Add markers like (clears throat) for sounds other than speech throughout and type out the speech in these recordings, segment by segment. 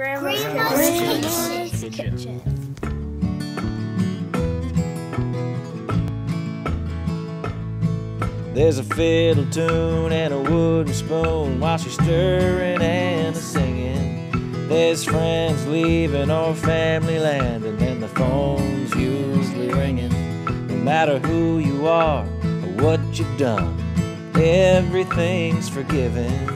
Grandma's, Grandma's kitchen. kitchen. There's a fiddle tune and a wooden spoon while she's stirring and a singing. There's friends leaving our family land, and then the phone's usually ringing. No matter who you are or what you've done, everything's forgiven.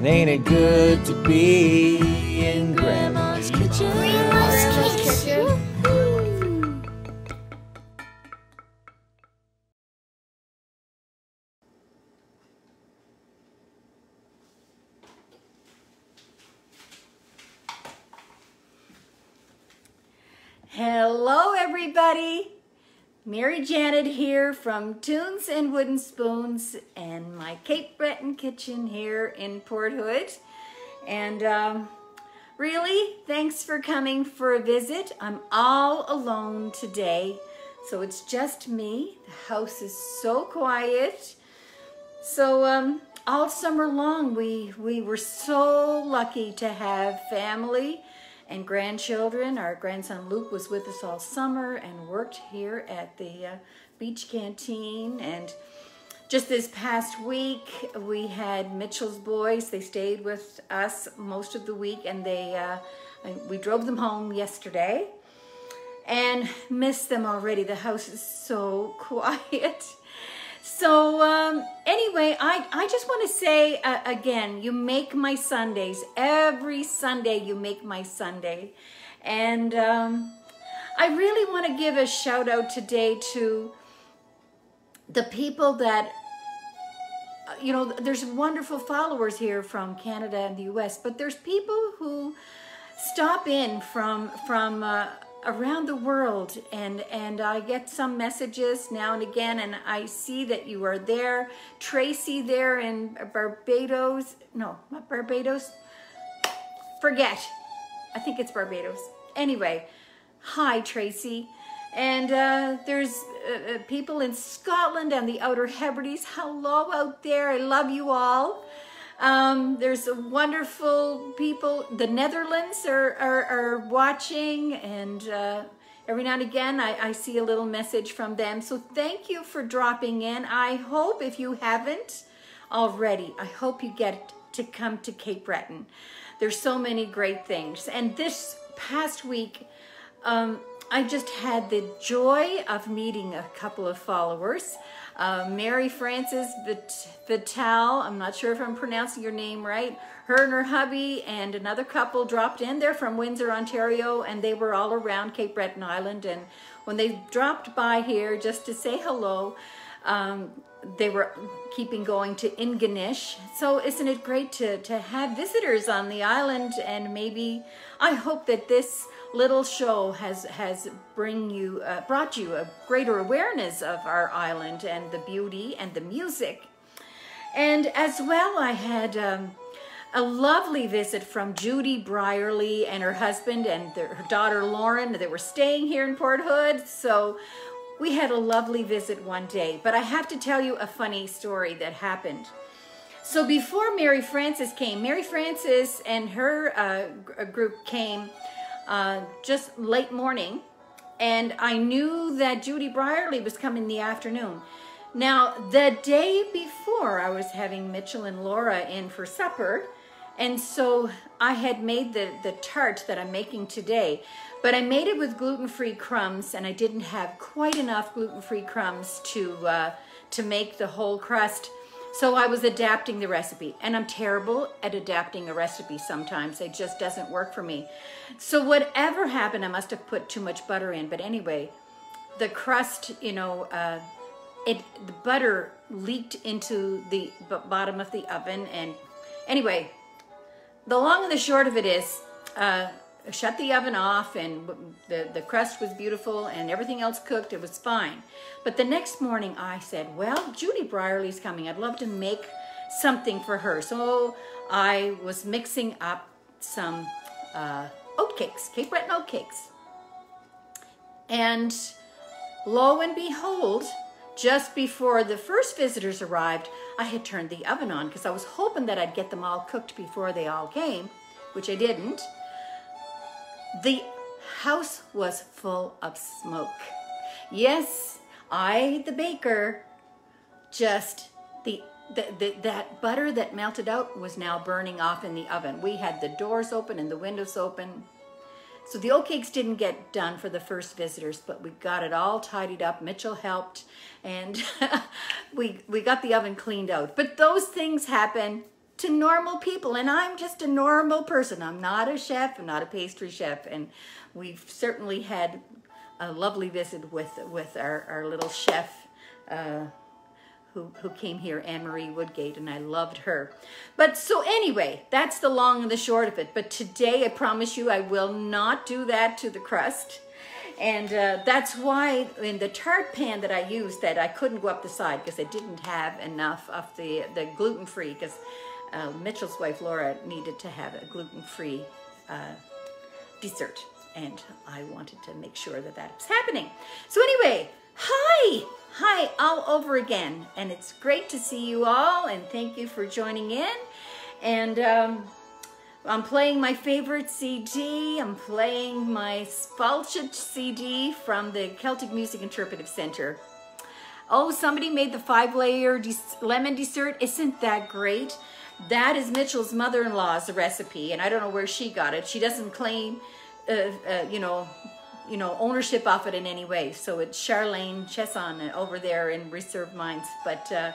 And ain't it good to be in Grandma's Mary Janet here from Tunes and Wooden Spoons and my Cape Breton kitchen here in Port Hood. And um, really, thanks for coming for a visit. I'm all alone today, so it's just me. The house is so quiet. So um, all summer long, we we were so lucky to have family and grandchildren. Our grandson Luke was with us all summer and worked here at the uh, beach canteen. And just this past week, we had Mitchell's boys. They stayed with us most of the week, and they uh, we drove them home yesterday and miss them already. The house is so (laughs) quiet. So um, anyway, I, I just want to say uh, again, you make my Sundays. Every Sunday you make my Sunday. And um, I really want to give a shout out today to the people that uh, you know, there's wonderful followers here from Canada and the US, but there's people who stop in from from uh, around the world and and I get some messages now and again and I see that you are there. Tracy there in Barbados no not Barbados. Forget. I think it's Barbados. Anyway hi Tracy. And uh, there's uh, uh, people in Scotland and the Outer Hebrides. Hello out there. I love you all um, there's wonderful people. The Netherlands are, are, are watching, and uh, every now and again I, I see a little message from them. So thank you for dropping in. I hope if you haven't already, I hope you get to come to Cape Breton. There's so many great things. And this past week, um, I just had the joy of meeting a couple of followers. Uh, Mary Frances Vit- Vital, I'm not sure if I'm pronouncing your name right. Her and her hubby and another couple dropped in. They're from Windsor, Ontario, and they were all around Cape Breton Island. And when they dropped by here just to say hello, um, they were keeping going to Ingonish. So isn't it great to, to have visitors on the island and maybe I hope that this little show has has bring you uh, brought you a greater awareness of our island and the beauty and the music. And as well, I had um, a lovely visit from Judy Brierly and her husband and their, her daughter Lauren that were staying here in Port Hood. So we had a lovely visit one day. But I have to tell you a funny story that happened. So before Mary Frances came, Mary Frances and her uh, gr- group came uh, just late morning, and I knew that Judy Brierly was coming in the afternoon. Now, the day before, I was having Mitchell and Laura in for supper, and so I had made the, the tart that I'm making today, but I made it with gluten-free crumbs, and I didn't have quite enough gluten-free crumbs to uh, to make the whole crust. So I was adapting the recipe, and I'm terrible at adapting a recipe sometimes. It just doesn't work for me. So whatever happened, I must have put too much butter in. But anyway, the crust, you know, uh, it the butter leaked into the bottom of the oven, and anyway, the long and the short of it is, uh, shut the oven off, and the the crust was beautiful, and everything else cooked. It was fine. But the next morning, I said, "Well, Judy Brierly's coming. I'd love to make something for her." So I was mixing up some uh, oat cakes, Cape Breton oat cakes, and lo and behold, just before the first visitors arrived, I had turned the oven on because I was hoping that I'd get them all cooked before they all came, which I didn't. The house was full of smoke. Yes, I, the baker, just the, the, the that butter that melted out was now burning off in the oven. We had the doors open and the windows open. So the oat cakes didn't get done for the first visitors, but we got it all tidied up. Mitchell helped, and (laughs) we we got the oven cleaned out. But those things happen to normal people, and I'm just a normal person. I'm not a chef. I'm not a pastry chef, and we've certainly had a lovely visit with with our our little chef. Uh, who, who came here, Anne Marie Woodgate, and I loved her. But so anyway, that's the long and the short of it. But today, I promise you, I will not do that to the crust. And uh, that's why in the tart pan that I used that I couldn't go up the side because I didn't have enough of the, the gluten-free because uh, Mitchell's wife Laura needed to have a gluten-free uh, dessert. And I wanted to make sure that that was happening. So anyway, hi! Hi, all over again. And it's great to see you all and thank you for joining in. And um, I'm playing my favorite CD. I'm playing my Spalchit CD from the Celtic Music Interpretive Center. Oh, somebody made the five layer de lemon dessert. Isn't that great? That is Mitchell's mother-in-law's recipe, and I don't know where she got it. She doesn't claim, uh, uh, you know, you know, ownership of it in any way. So it's Charlene Chesson over there in Reserve Mines, but uh,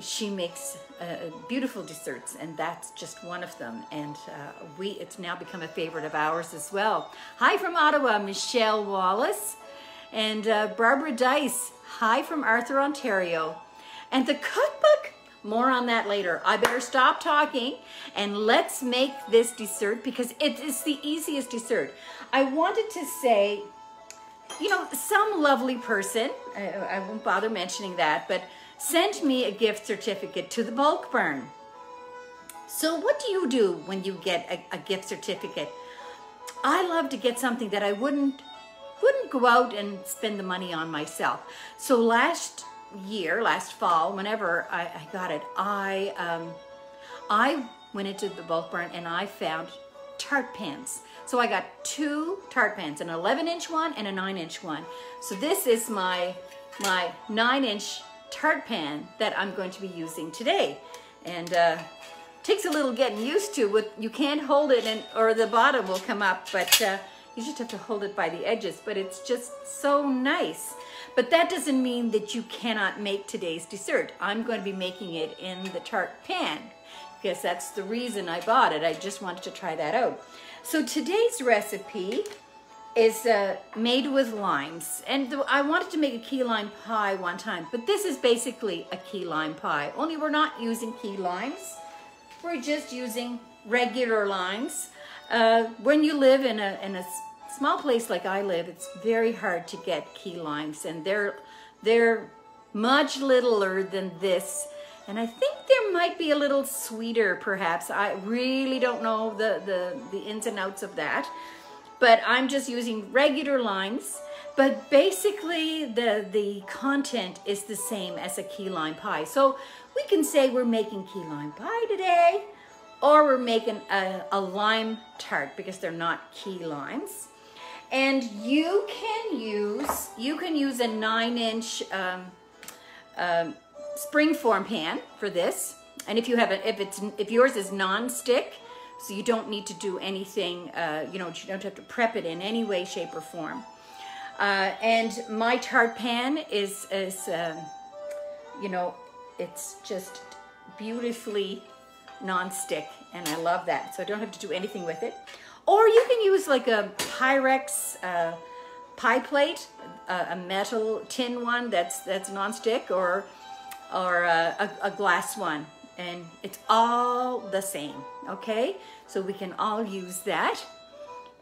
she makes uh, beautiful desserts, and that's just one of them. And uh, we, it's now become a favorite of ours as well. Hi from Ottawa, Michelle Wallace, and uh, Barbara Dice. Hi from Arthur, Ontario. And the cookbook, more on that later. I better stop talking and let's make this dessert because it is the easiest dessert. I wanted to say, you know, some lovely person, I, I won't bother mentioning that, but sent me a gift certificate to the bulk barn. So what do you do when you get a, a gift certificate? I love to get something that I wouldn't wouldn't go out and spend the money on myself. So last year, last fall, whenever I, I got it, I um, I went into the bulk barn and I found tart pans. So I got two tart pans, an 11 inch one and a nine inch one. So this is my, my nine inch tart pan that I'm going to be using today. And uh, takes a little getting used to. With You can't hold it and or the bottom will come up, but uh, you just have to hold it by the edges. But it's just so nice. But that doesn't mean that you cannot make today's dessert. I'm going to be making it in the tart pan because that's the reason I bought it. I just wanted to try that out. So today's recipe is uh, made with limes. And I wanted to make a key lime pie one time, but this is basically a key lime pie, only we're not using key limes. We're just using regular limes. Uh, when you live in a, in a small place like I live, it's very hard to get key limes, and they're, they're much littler than this. And I think there might be a little sweeter, perhaps. I really don't know the, the, the ins and outs of that. But I'm just using regular limes. But basically, the, the content is the same as a key lime pie. So we can say we're making key lime pie today, or we're making a, a lime tart because they're not key limes. And you can use, you can use a nine inch um, um, spring form pan for this. And if you have a, if it's, if yours is non-stick, so you don't need to do anything, uh, you know, you don't have to prep it in any way, shape, or form. Uh, and my tart pan is, is um, you know, it's just beautifully non-stick, and I love that. So I don't have to do anything with it. Or you can use like a Pyrex uh, pie plate, uh, a metal tin one that's that's non-stick, or or a, a, a glass one. And it's all the same, okay? So we can all use that.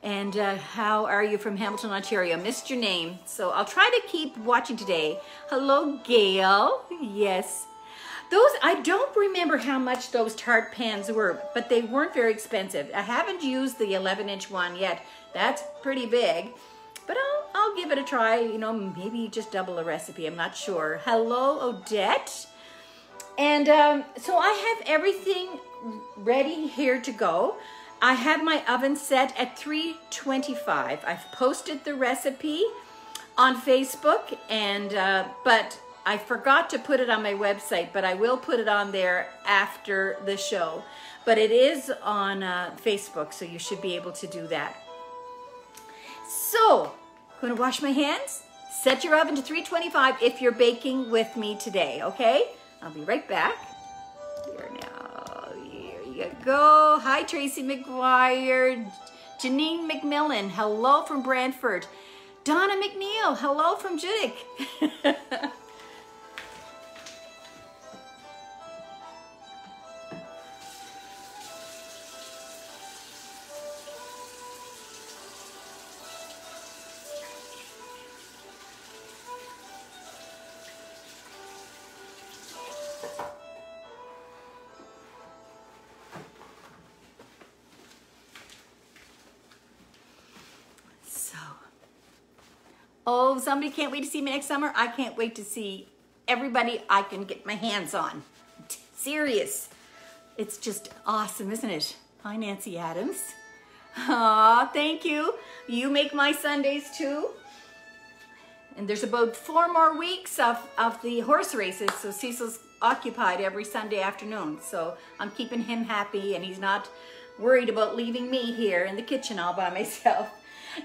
And uh, how are you from Hamilton, Ontario? Missed your name. So I'll try to keep watching today. Hello, Gail. Yes. Those, I don't remember how much those tart pans were, but they weren't very expensive. I haven't used the 11 inch one yet. That's pretty big. but I'll, I'll give it a try. You know, maybe just double a recipe. I'm not sure. Hello, Odette. And um, so I have everything ready here to go. I have my oven set at 325. I've posted the recipe on Facebook, and uh, but I forgot to put it on my website, but I will put it on there after the show. But it is on uh, Facebook, so you should be able to do that. So, I'm gonna wash my hands. Set your oven to 325 if you're baking with me today, okay? I'll be right back. Here now, here you go. Hi, Tracy McGuire. Janine McMillan, hello from Brantford. Donna McNeil, hello from Judique. (laughs) oh, somebody can't wait to see me next summer. I can't wait to see everybody I can get my hands on. Serious. It's just awesome, isn't it? Hi, Nancy Adams. Aw, thank you. You make my Sundays too. And there's about four more weeks of, of the horse races, so Cecil's occupied every Sunday afternoon. So I'm keeping him happy and he's not worried about leaving me here in the kitchen all by myself.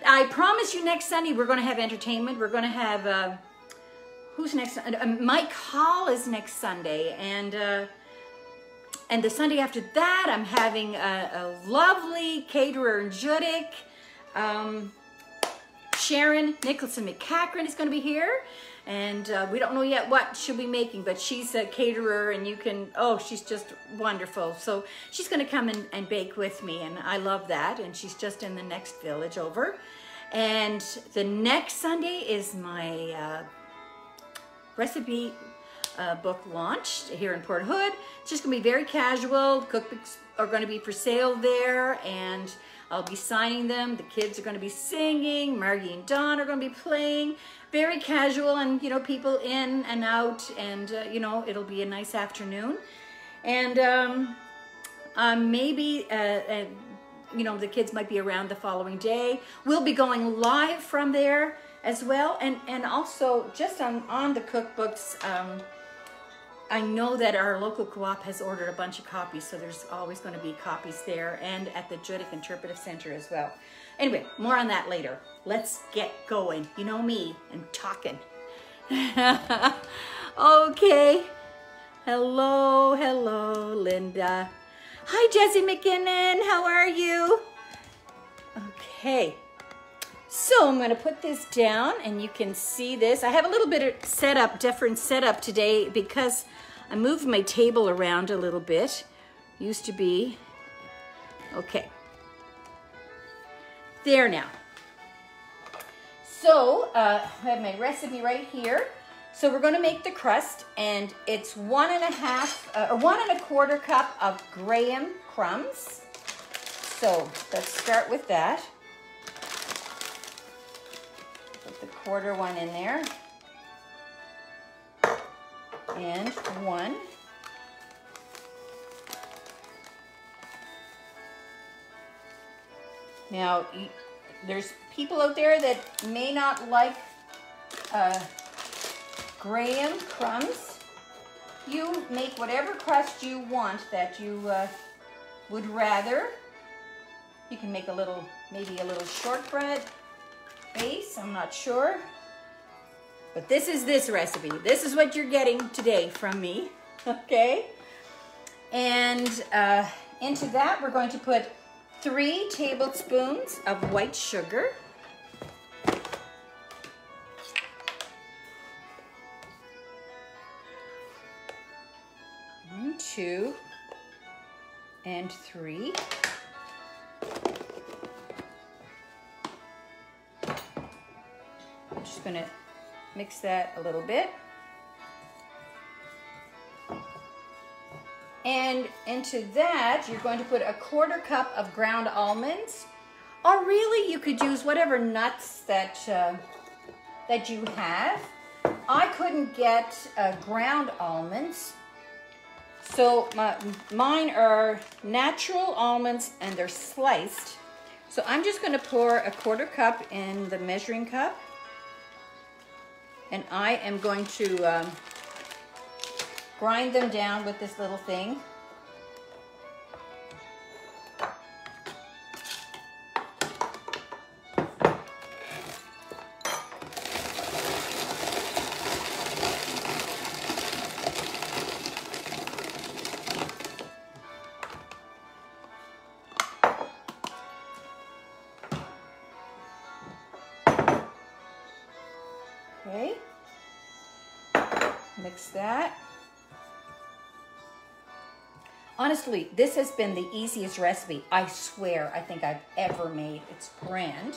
I promise you next Sunday we're going to have entertainment. We're going to have, uh, who's next? Uh, Mike Hall is next Sunday. And, uh, and the Sunday after that, I'm having a, a lovely caterer in Judique. Um, Sharon Nicholson McCachran is going to be here. And uh, we don't know yet what she'll be making, but she's a caterer and you can, oh, she's just wonderful. So she's going to come and, and bake with me, and I love that. And she's just in the next village over. And the next Sunday is my uh, recipe uh, book launch here in Port Hood. It's just to be very casual. Cookbooks are going to be for sale there, and I'll be signing them. The kids are going to be singing. Margie and Don are going to be playing. Very casual, and you know, people in and out, and uh, you know, it'll be a nice afternoon. And um, um, maybe, uh, uh, you know, the kids might be around the following day. We'll be going live from there as well, and and also just on on the cookbooks. Um, I know that our local co-op has ordered a bunch of copies, so there's always going to be copies there and at the Judique Interpretive Center as well. Anyway, more on that later. Let's get going. You know me, I'm talking. (laughs) okay. Hello, hello, Linda. Hi, Jesse McKinnon. How are you? Okay. So I'm going to put this down and you can see this. I have a little bit of setup, different setup today because I moved my table around a little bit. Used to be, okay. There now. So uh, I have my recipe right here. So we're going to make the crust and it's one and a half uh, or one and a quarter cup of graham crumbs. So let's start with that. Quarter one in there. And one. Now, there's people out there that may not like uh, graham crumbs. You make whatever crust you want that you uh, would rather. You can make a little, maybe a little shortbread I'm not sure. But this is this recipe. This is what you're getting today from me, (laughs) okay? And uh, into that, we're going to put three tablespoons of white sugar. One, two, and three. Gonna mix that a little bit. And into that, you're going to put a quarter cup of ground almonds. Or really, you could use whatever nuts that uh, that you have. I couldn't get uh, ground almonds, so my, mine are natural almonds and they're sliced. So I'm just going to pour a quarter cup in the measuring cup, and I am going to um, grind them down with this little thing. Honestly, this has been the easiest recipe, I swear, I think I've ever made. It's grand.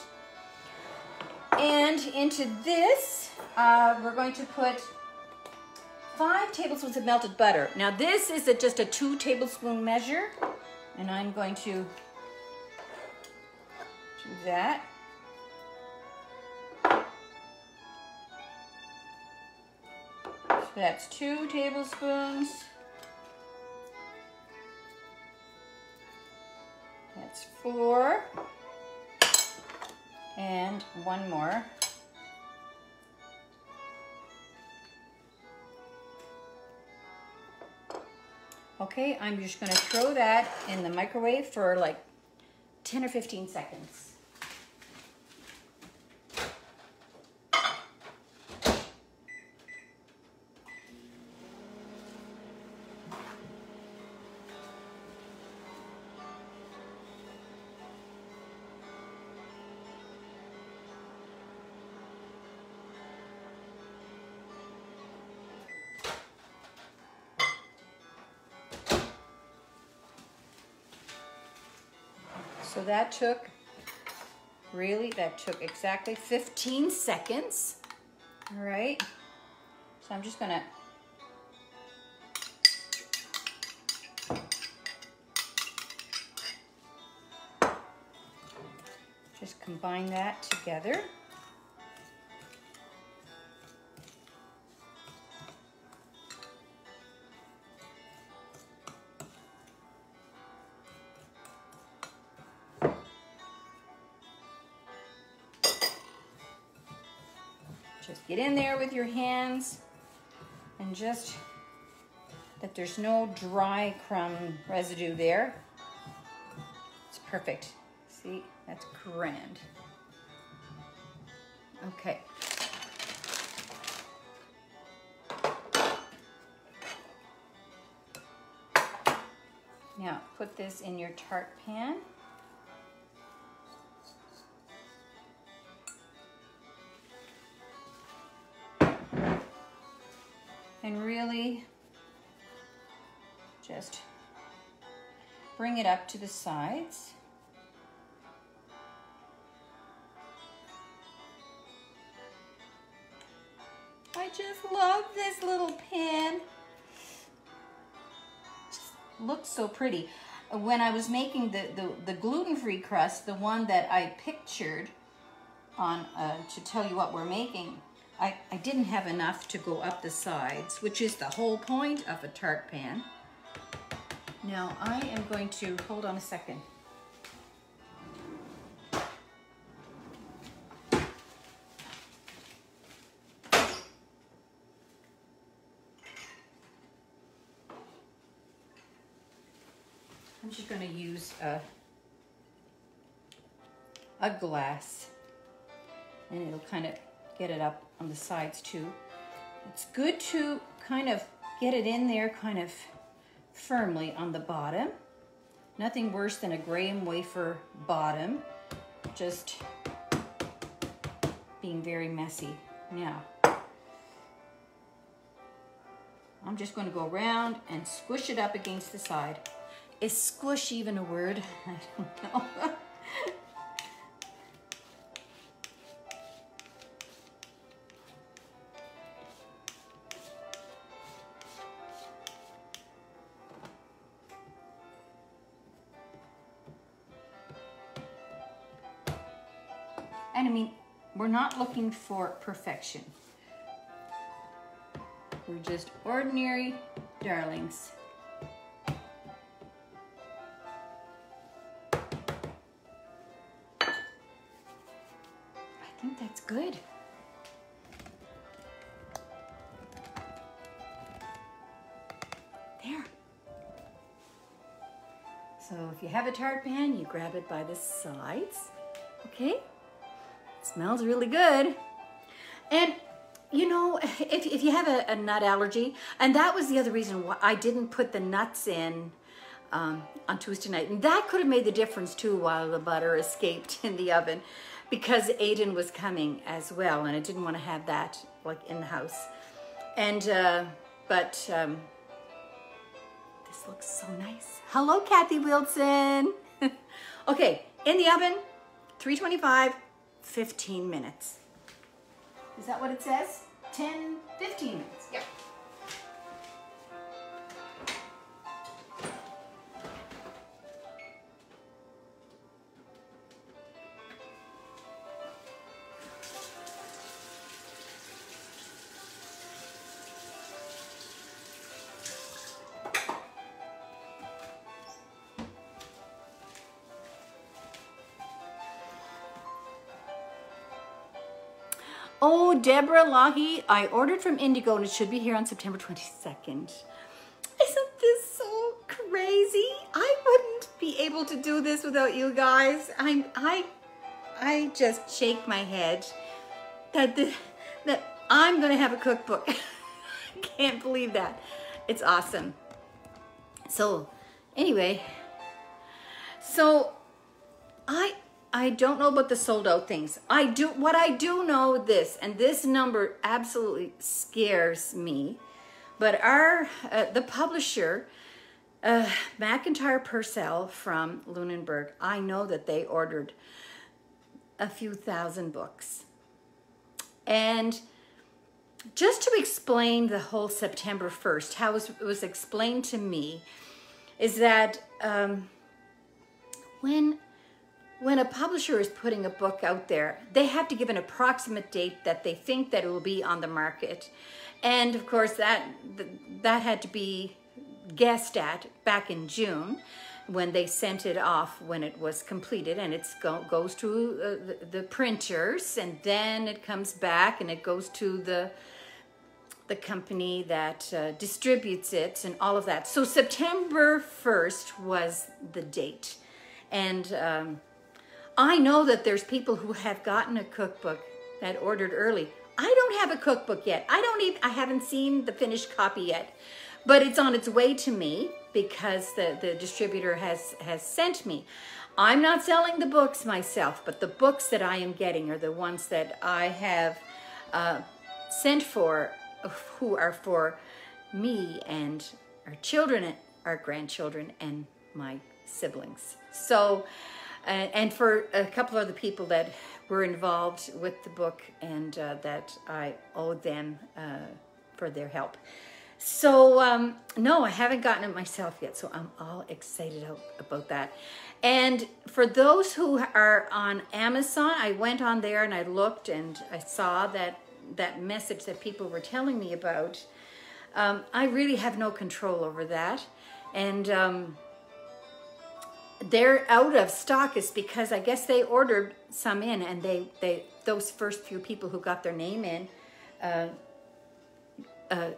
And into this, uh, we're going to put five tablespoons of melted butter. Now this is a, just a two tablespoon measure, and I'm going to do that. So that's two tablespoons. Four. And one more. Okay, I'm just gonna throw that in the microwave for like 10 or 15 seconds. So that took, really, that took exactly 15 seconds. All right. So I'm just gonna just combine that together. Get in there with your hands and just that there's no dry crumb residue there. It's perfect. See, that's grand. Okay. Now put this in your tart pan. Bring it up to the sides. I just love this little pan. Just looks so pretty. When I was making the, the, the gluten-free crust, the one that I pictured on uh, to tell you what we're making, I, I didn't have enough to go up the sides, which is the whole point of a tart pan. Now I am going to, hold on a second. I'm just going to use a, a glass and it'll kind of get it up on the sides too. It's good to kind of get it in there kind of firmly on the bottom. Nothing worse than a graham wafer bottom, just being very messy. Now, I'm just going to go around and squish it up against the side. Is squish even a word? (laughs) I don't know. (laughs) mean, we're not looking for perfection. We're just ordinary darlings. I think that's good. There. So if you have a tart pan, you grab it by the sides. Okay? Smells really good. And you know, if, if you have a, a nut allergy, and that was the other reason why I didn't put the nuts in um, on Tuesday night. And that could have made the difference too while the butter escaped in the oven because Aiden was coming as well. And I didn't want to have that like in the house. And, uh, but um, this looks so nice. Hello, Kathy Wilson. (laughs) okay, in the oven, 325, 15 minutes. Is that what it says? 10, 15 minutes. Deborah Lahi, I ordered from Indigo and it should be here on September 22nd. Isn't this so crazy? I wouldn't be able to do this without you guys. I'm, I, I just shake my head that the, that I'm gonna have a cookbook. (laughs) Can't believe that. It's awesome. So, anyway, so I I don't know about the sold out things. I do what I do know this, and this number absolutely scares me. But our uh, the publisher, uh, MacIntyre Purcell from Lunenburg, I know that they ordered a few thousand books, and just to explain the whole September first, how it was, explained to me, is that um, when when a publisher is putting a book out there, they have to give an approximate date that they think that it will be on the market. And of course that that had to be guessed at back in June when they sent it off when it was completed and it go, goes to uh, the, the printers and then it comes back and it goes to the the company that uh, distributes it and all of that. So September 1st was the date. And um, I know that there's people who have gotten a cookbook that ordered early. I don't have a cookbook yet. I don't even, I haven't seen the finished copy yet, but it's on its way to me because the, the distributor has, has sent me. I'm not selling the books myself, but the books that I am getting are the ones that I have uh, sent for, who are for me and our children, our grandchildren, and my siblings. So, and, and for a couple of the people that were involved with the book and uh, that I owe them uh, for their help. So, um, no, I haven't gotten it myself yet, so I'm all excited about that. And for those who are on Amazon, I went on there and I looked and I saw that that message that people were telling me about. Um, I really have no control over that. And um, they're out of stock is because I guess they ordered some in and they, they those first few people who got their name in, uh, uh,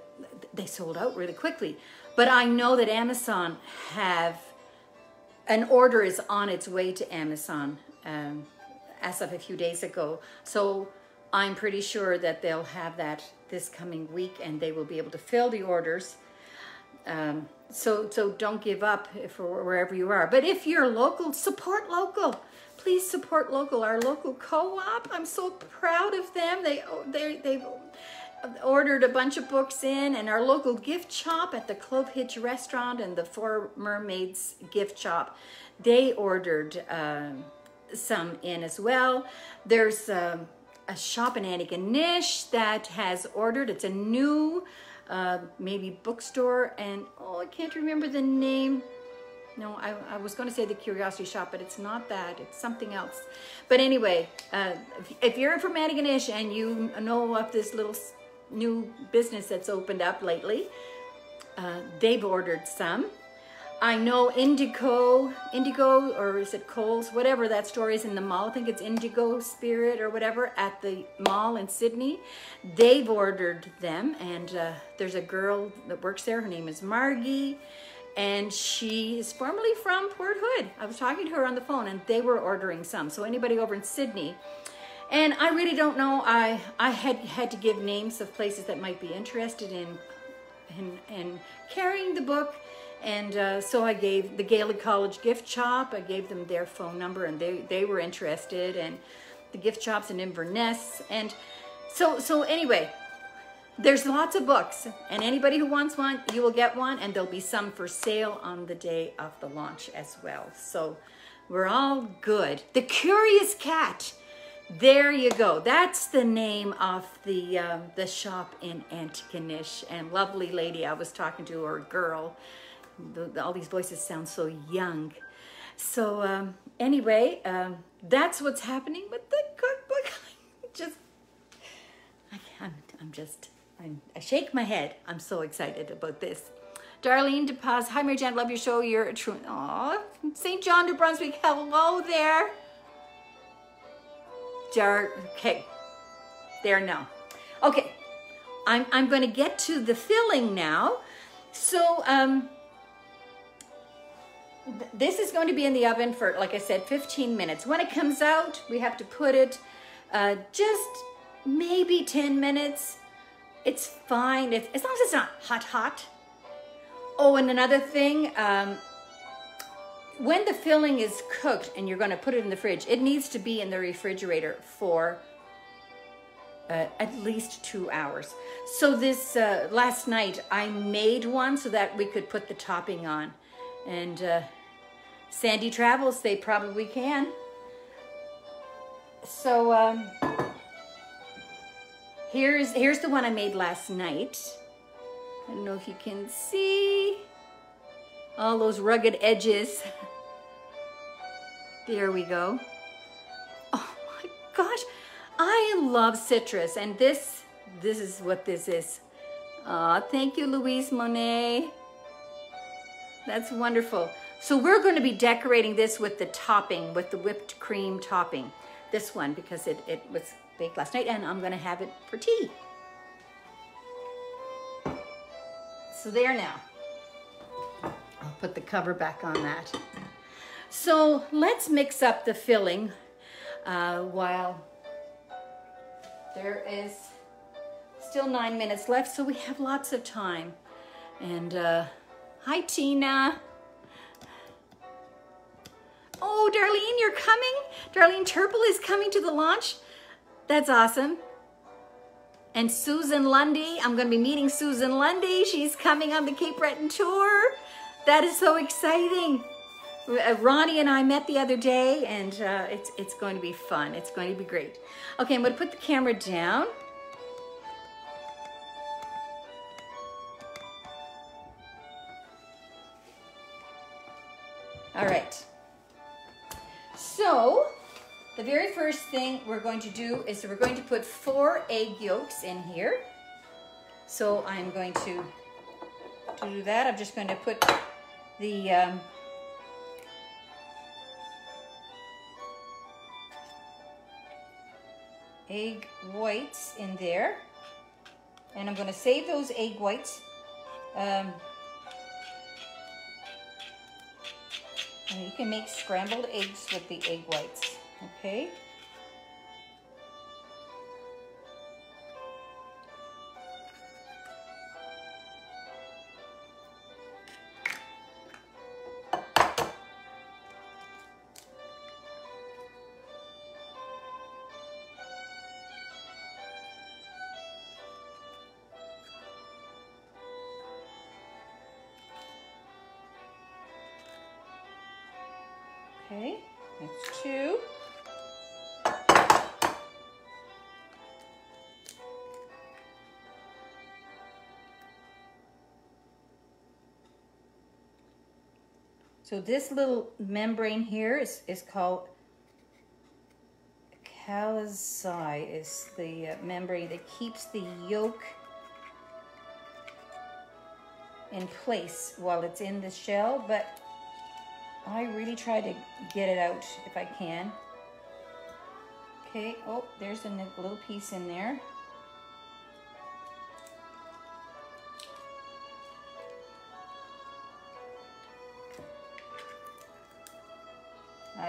they sold out really quickly. But I know that Amazon have, an order is on its way to Amazon um, as of a few days ago. So I'm pretty sure that they'll have that this coming week and they will be able to fill the orders. Um, so so don't give up if wherever you are. But if you're local, support local. Please support local. Our local co-op. I'm so proud of them. They they they've ordered a bunch of books in, and our local gift shop at the Clove Hitch Restaurant and the Four Mermaids gift shop. They ordered uh, some in as well. There's um, a shop in Antigonish that has ordered. It's a new uh, maybe bookstore, and oh, I can't remember the name. no, I, I was going to say the Curiosity Shop, but it's not that. It's something else. But anyway, uh, if, if you're from Antigonish and you know of this little new business that's opened up lately, uh, they've ordered some. I know Indigo, Indigo, or is it Coles, whatever that store is in the mall. I think it's Indigo Spirit or whatever at the mall in Sydney. They've ordered them, and uh, there's a girl that works there. Her name is Margie, and she is formerly from Port Hood. I was talking to her on the phone, and they were ordering some. So anybody over in Sydney, and I really don't know. I I had had to give names of places that might be interested in in, in carrying the book. And uh, so I gave the Gaelic College gift shop, I gave them their phone number and they, they were interested and the gift shops in Inverness. And so, so anyway, there's lots of books and anybody who wants one, you will get one and there'll be some for sale on the day of the launch as well. So we're all good. The Curious Cat. There you go. That's the name of the um, the shop in Antigonish. And lovely lady I was talking to, or girl. The, the- all these voices sound so young. So um, anyway, um, that's what's happening with the cookbook. (laughs) just, I can't. I'm just. I'm, I shake my head. I'm so excited about this. Darlene DePaz, hi Mary Jan, love your show. You're a true. Aw, St. John, New Brunswick. Hello there. Jar. Okay, there now. Okay, I'm I'm going to get to the filling now. So um, this is going to be in the oven for, like I said, 15 minutes. When it comes out, we have to put it uh, just maybe 10 minutes. It's fine if, as long as it's not hot, hot. Oh, and another thing, um, when the filling is cooked and you're going to put it in the fridge, it needs to be in the refrigerator for uh, at least two hours. So this uh, last night I made one so that we could put the topping on, and uh, Sandy Travels they probably can. So um, here's here's the one I made last night. I don't know if you can see all those rugged edges. (laughs) There we go. Oh my gosh, I love citrus, and this this is what this is. Aw, thank you, Louise Monet. That's wonderful. So we're going to be decorating this with the topping, with the whipped cream topping. This one because it, it was baked last night, and I'm going to have it for tea. So there now. I'll put the cover back on that. So let's mix up the filling uh, while there is still nine minutes left, so we have lots of time. And uh, hi, Tina. Oh, Darlene, you're coming? Darlene Turple is coming to the launch. That's awesome. And Susan Lundy, I'm going to be meeting Susan Lundy. She's coming on the Cape Breton tour. That is so exciting. Uh, Ronnie and I met the other day, and uh, it's it's going to be fun. It's going to be great. Okay, I'm to put the camera down. Thing we're going to do is we're going to put four egg yolks in here. So I'm going to, to do that. I'm just going to put the um, egg whites in there. And I'm going to save those egg whites. Um, and you can make scrambled eggs with the egg whites. Okay. Okay, So this little membrane here is, is called chalazae is the uh, membrane that keeps the yolk in place while it's in the shell, but I really try to get it out if I can. Okay, oh, there's a little piece in there.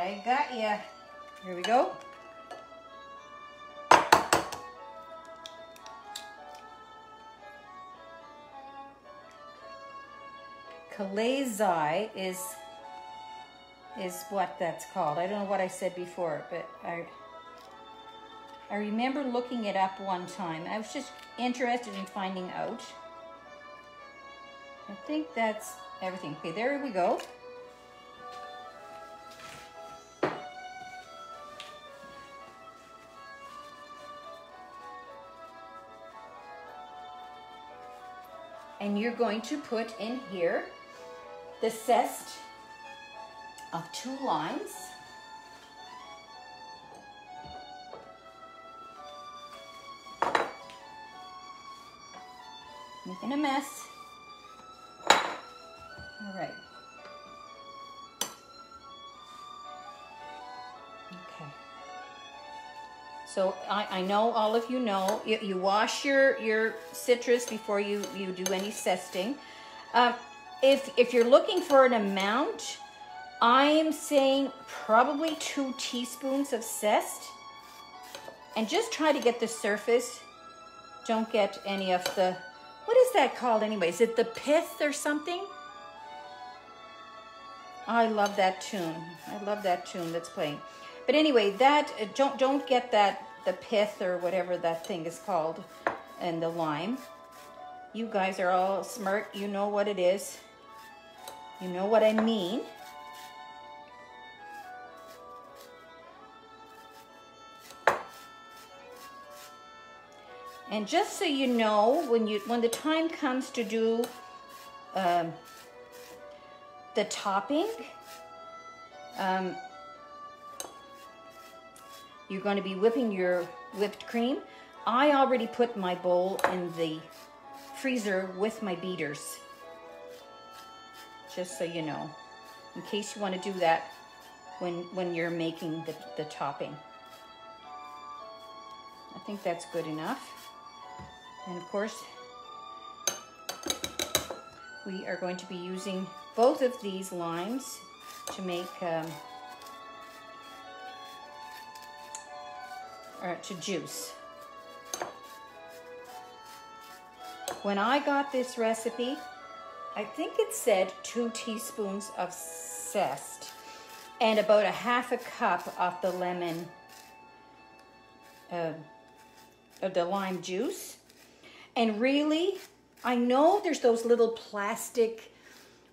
I got ya. Here we go. chalazae is is what that's called. I don't know what I said before, but I I remember looking it up one time. I was just interested in finding out. I think that's everything. Okay, there we go. And you're going to put in here the zest of two limes. Making a mess. So I, I know all of you know you, you wash your your citrus before you you do any zesting. Um, if if you're looking for an amount, I am saying probably two teaspoons of zest, and just try to get the surface. Don't get any of the what is that called anyway? Is it the pith or something? I love that tune. I love that tune that's playing. But anyway, that uh, don't don't get that the pith or whatever that thing is called and the lime. You guys are all smart. You know what it is. You know what I mean. And just so you know, when you when the time comes to do um, the topping, um, you're going to be whipping your whipped cream. I already put my bowl in the freezer with my beaters. Just so you know, in case you want to do that when, when you're making the, the topping. I think that's good enough. And of course, we are going to be using both of these limes to make um, or to juice. When I got this recipe, I think it said two teaspoons of zest and about a half a cup of the lemon, uh, of the lime juice. And really, I know there's those little plastic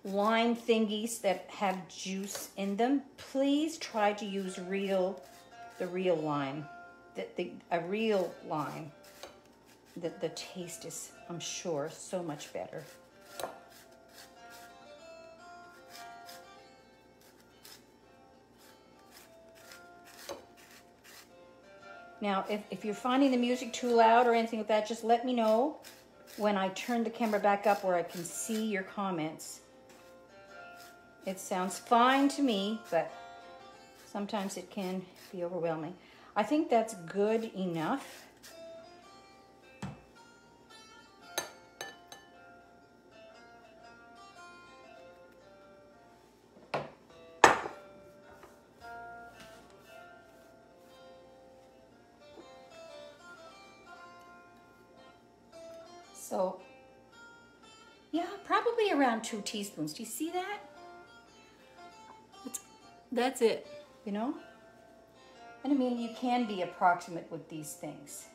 lime thingies that have juice in them. Please try to use real, the real lime, the, the, a real lime. The, the taste is, I'm sure, so much better. Now, if, if you're finding the music too loud or anything like that, just let me know when I turn the camera back up where I can see your comments. It sounds fine to me, but sometimes it can be overwhelming. I think that's good enough. So, yeah, probably around two teaspoons. Do you see that? That's, that's it, you know? And I mean, you can be approximate with these things.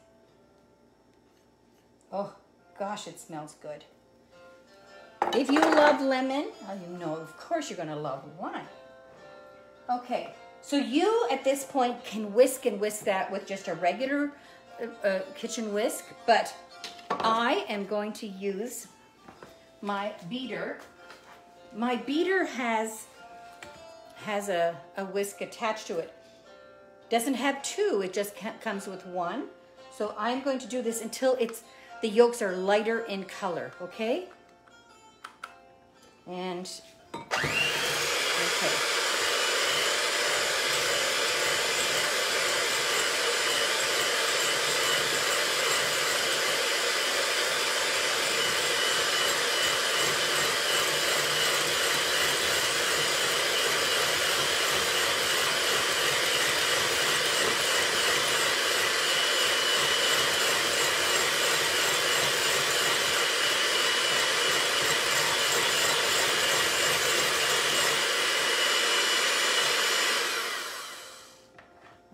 Oh, gosh, it smells good. If you love lemon, well, you know, of course you're gonna love wine. Okay, so you at this point can whisk and whisk that with just a regular uh, uh, kitchen whisk, but I am going to use my beater. My beater has has a, a whisk attached to it. Doesn't have two, it just comes with one. So I'm going to do this until it's the yolks are lighter in color, okay? And okay.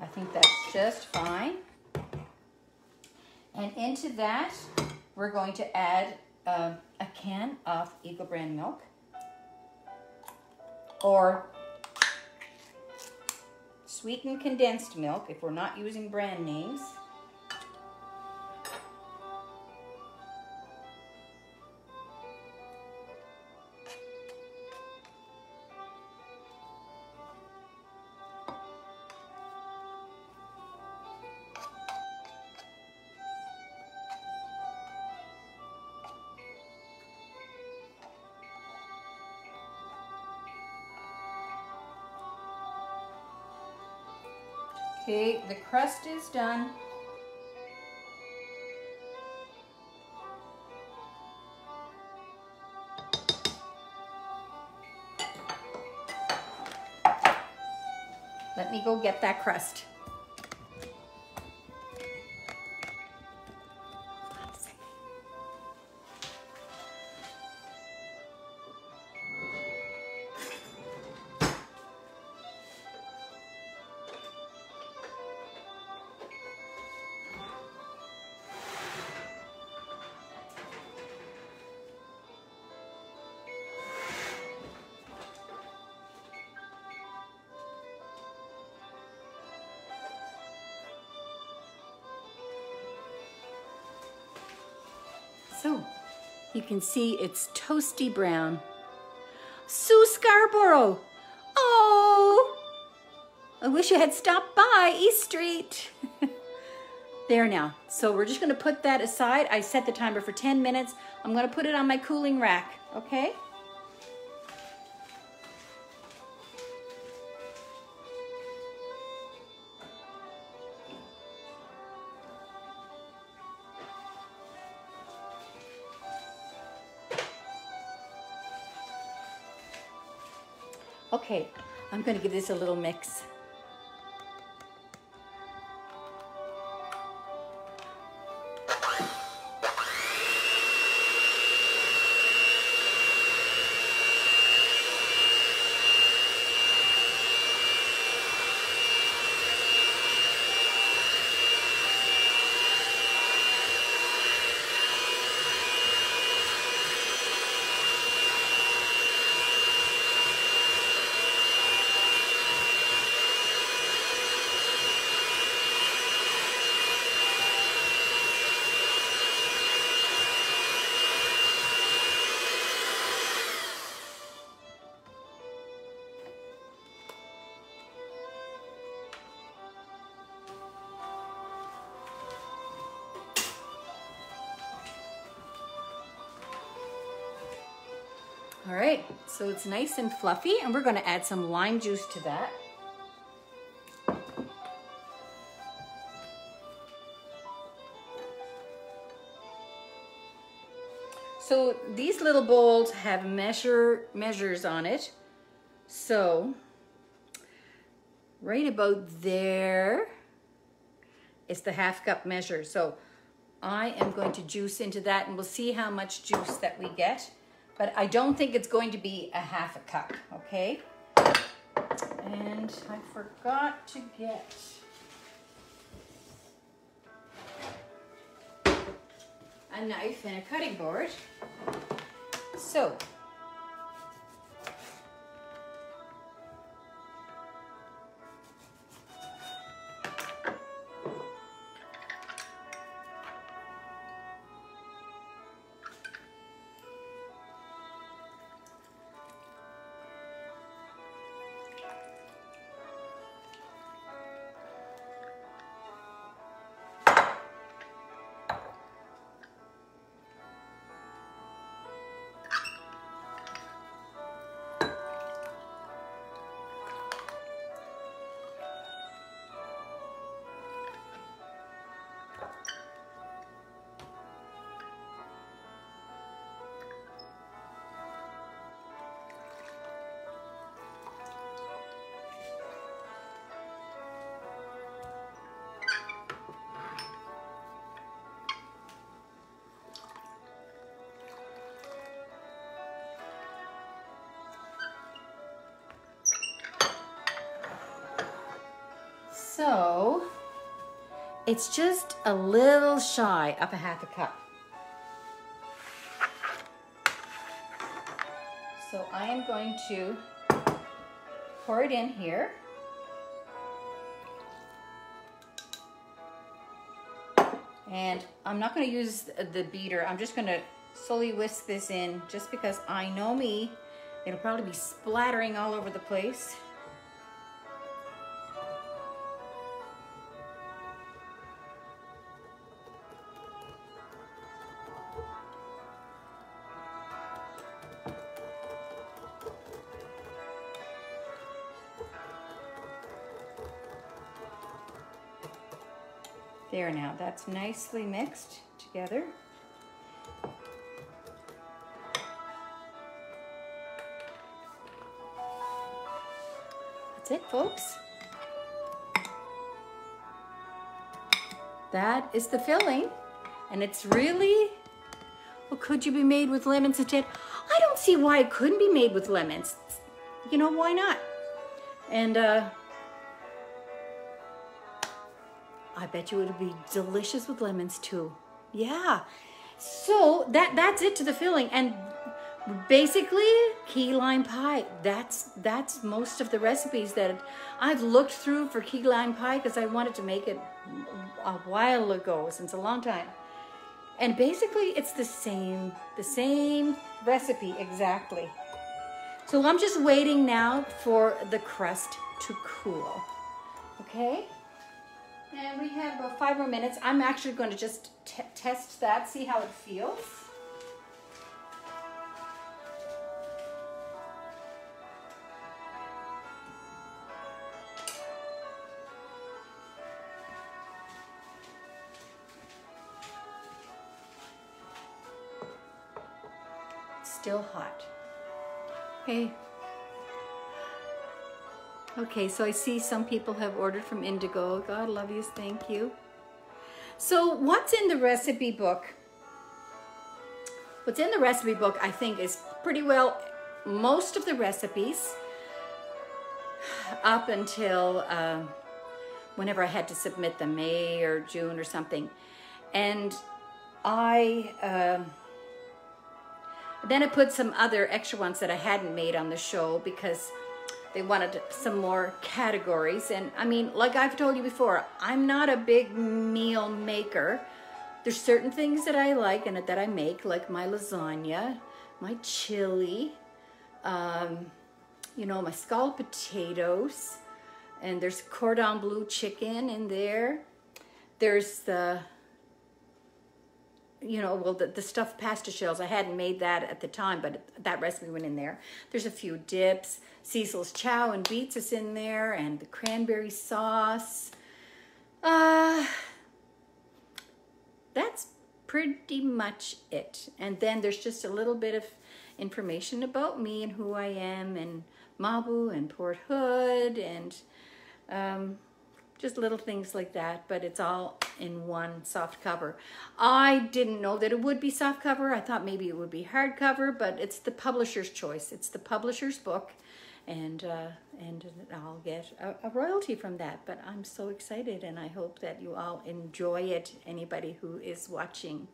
I think that's just fine. And into that, we're going to add um, a can of Eagle brand milk or sweetened condensed milk if we're not using brand names. The crust is done. Let me go get that crust. Can see it's toasty brown. Sue Scarborough! Oh! I wish you had stopped by East Street. (laughs) there now. So we're just gonna put that aside. I set the timer for 10 minutes. I'm gonna put it on my cooling rack, okay? I'm gonna give this a little mix. So it's nice and fluffy and we're gonna add some lime juice to that. So these little bowls have measure measures on it. So right about there is the half cup measure. So I am going to juice into that and we'll see how much juice that we get. But I don't think it's going to be a half a cup, okay? And I forgot to get a knife and a cutting board. So, So it's just a little shy of a half a cup. So I am going to pour it in here. And I'm not going to use the beater. I'm just going to slowly whisk this in just because I know me. It'll probably be splattering all over the place. Now, that's nicely mixed together. That's it, folks. That is the filling. And it's really, well, could you be made with lemons instead? I don't see why it couldn't be made with lemons. You know, why not? And uh, I bet you it would be delicious with lemons too. Yeah. So that that's it to the filling. And basically key lime pie that's that's most of the recipes that i've looked through for key lime pie because i wanted to make it a while ago since a long time and basically it's the same the same recipe exactly so i'm just waiting now for the crust to cool okay and we have about five more minutes. I'm actually going to just test that see how it feels Okay, so I see some people have ordered from Indigo. God love you, thank you. So what's in the recipe book? What's in the recipe book, I think, is pretty well most of the recipes up until um, whenever I had to submit them, May or June or something. And I... Um, then I put some other extra ones that I hadn't made on the show because they wanted some more categories. And I mean, like I've told you before, I'm not a big meal maker. There's certain things that I like and that I make, like my lasagna, my chili, um, you know, my scalloped potatoes, and there's cordon bleu chicken in there. There's the you know, well, the, the stuffed pasta shells, I hadn't made that at the time, but that recipe went in there. There's a few dips. Cecil's chow and beets is in there, and the cranberry sauce. Uh, that's pretty much it. And then there's just a little bit of information about me and who I am, and Mabou, and Port Hood, and um, just little things like that, but it's all in one soft cover. I didn't know that it would be soft cover. I thought maybe it would be hardcover, but it's the publisher's choice. It's the publisher's book, and uh, and I'll get a, a royalty from that. But I'm so excited, and I hope that you all enjoy it. Anybody who is watching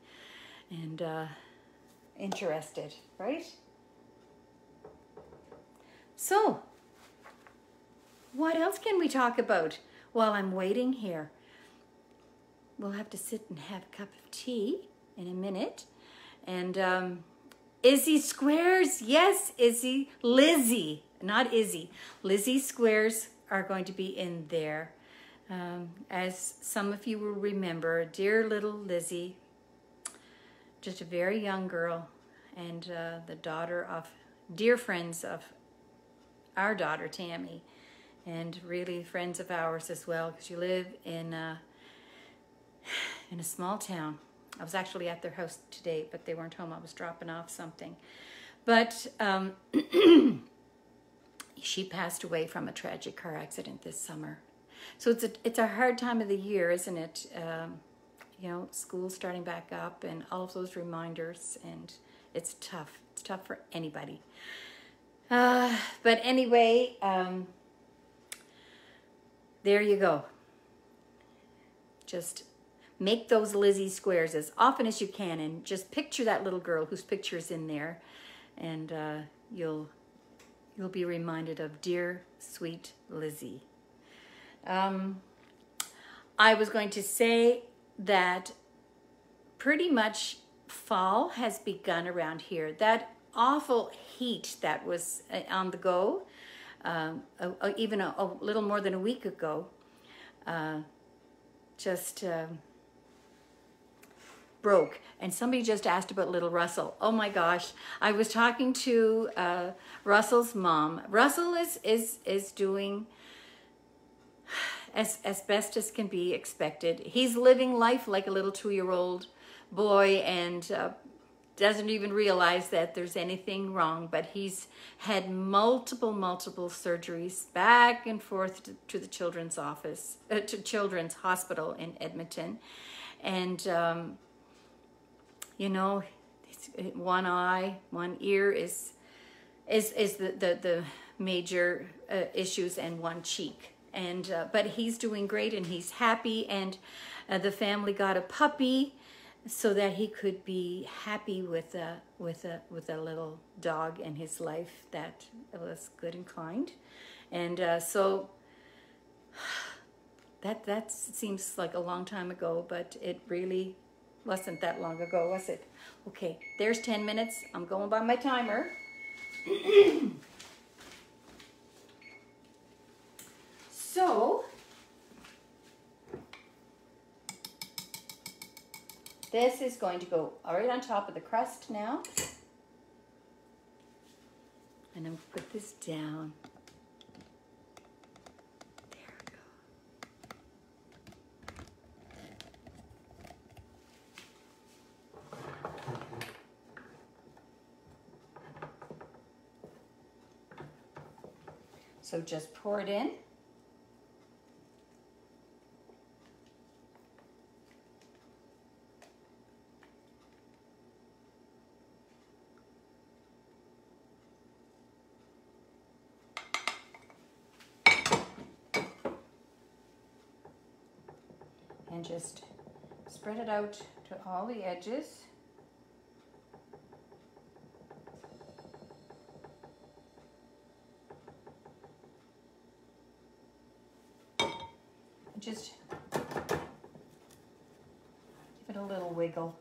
and uh, interested, right? So, what else can we talk about? While I'm waiting here. We'll have to sit and have a cup of tea in a minute. And um, Izzy Squares, yes, Izzy, Lizzie, not Izzy. Lizzie Squares are going to be in there. Um, as some of you will remember, dear little Lizzie, just a very young girl, and uh, the daughter of dear friends of our daughter Tammy and really friends of ours as well because you live in a, in a small town. I was actually at their house today, but they weren't home. I was dropping off something. But um, (clears throat) she passed away from a tragic car accident this summer. So it's a, it's a hard time of the year, isn't it? Um, you know, school starting back up and all of those reminders, and it's tough. It's tough for anybody. Uh, but anyway, um, there you go. just make those Lizzie squares as often as you can and just picture that little girl whose picture is in there and uh, you'll you'll be reminded of dear sweet Lizzie. Um, I was going to say that pretty much fall has begun around here. That awful heat that was uh, on the go, um, a, a, even a, a, little more than a week ago, uh, just uh, broke. And somebody just asked about little Russell. Oh my gosh, I was talking to uh, Russell's mom. Russell is is is doing as as best as can be expected. He's living life like a little two year old boy and uh, doesn't even realize that there's anything wrong, but he's had multiple, multiple surgeries back and forth to, to the children's office, uh, to children's hospital in Edmonton. And, um, you know, one eye, one ear is, is, is the, the, the major uh, issues and one cheek. And, uh, but he's doing great and he's happy and uh, the family got a puppy so that he could be happy with a with a with a little dog in his life that was good and kind, and uh, so (sighs) that that seems like a long time ago, but it really wasn't that long ago, was it? Okay, there's ten minutes. I'm going by my timer. (clears throat) so This is going to go right on top of the crust now. And I'm going to put this down. There we go. So just pour it in. and just spread it out to all the edges. Just give it a little wiggle.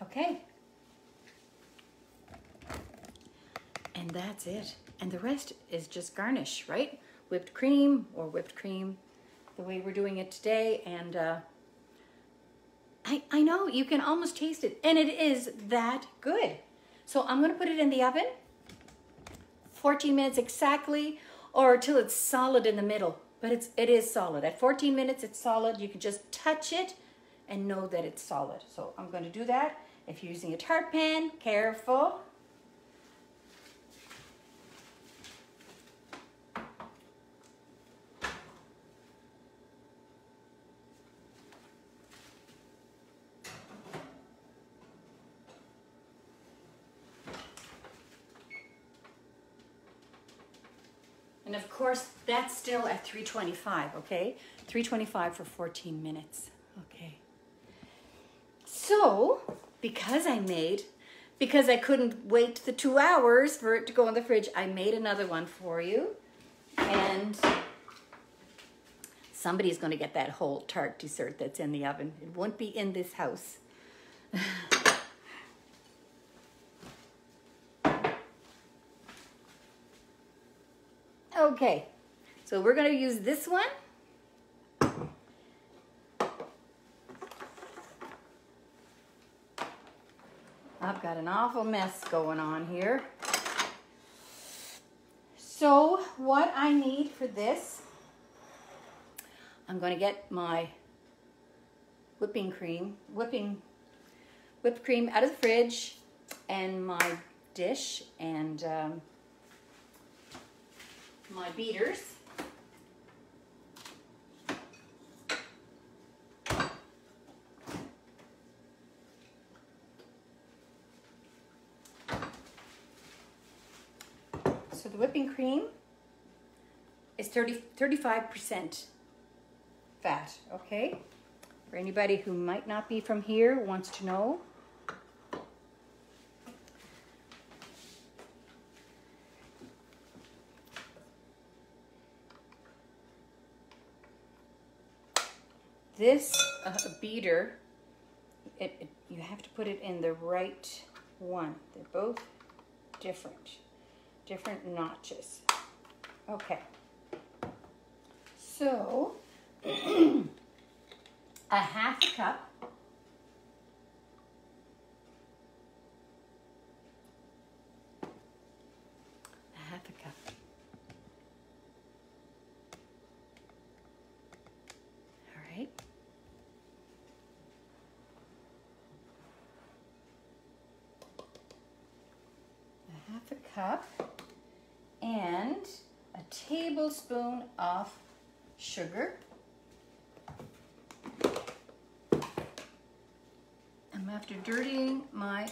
Okay. And that's it. And the rest is just garnish, right? Whipped cream or whipped cream, the way we're doing it today. And uh, I, I know you can almost taste it and it is that good. So I'm gonna put it in the oven, 14 minutes exactly, or till it's solid in the middle. But it's, it is solid. At 14 minutes, it's solid. You can just touch it and know that it's solid. So I'm gonna do that. If you're using a tart pan, careful. And of course, that's still at 325, okay? 325 for 14 minutes, okay? So, because I made, because I couldn't wait the two hours for it to go in the fridge, I made another one for you. And somebody's gonna get that whole tart dessert that's in the oven. It won't be in this house. (laughs) Okay, so we're gonna use this one. I've got an awful mess going on here. So what I need for this, I'm gonna get my whipping cream, whipping, whipped cream out of the fridge and my dish and um, my beaters. So the whipping cream is 30, 35% fat, okay? For anybody who might not be from here, wants to know. This uh, beater, it, it, you have to put it in the right one. They're both different, different notches. Okay. So, (clears throat) a half cup. A half a cup. All right. A half a cup and a tablespoon of sugar. I'm after dirtying my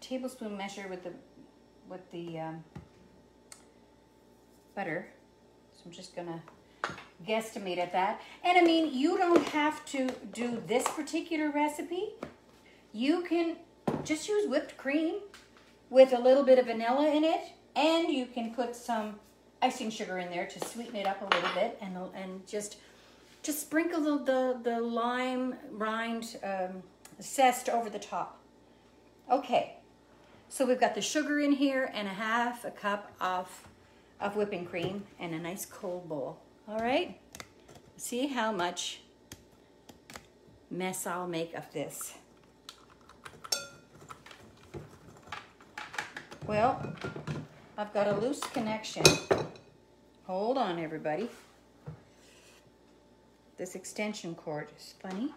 tablespoon measure with the with the um, butter. So I'm just gonna guesstimate at that. And I mean, you don't have to do this particular recipe. You can just use whipped cream with a little bit of vanilla in it, and you can put some icing sugar in there to sweeten it up a little bit, and and just just sprinkle the the, the lime rind um, zest over the top. Okay, so we've got the sugar in here and a half a cup of of whipping cream and a nice cold bowl. All right, see how much mess I'll make of this. Well, I've got a loose connection. Hold on, everybody. This extension cord is funny.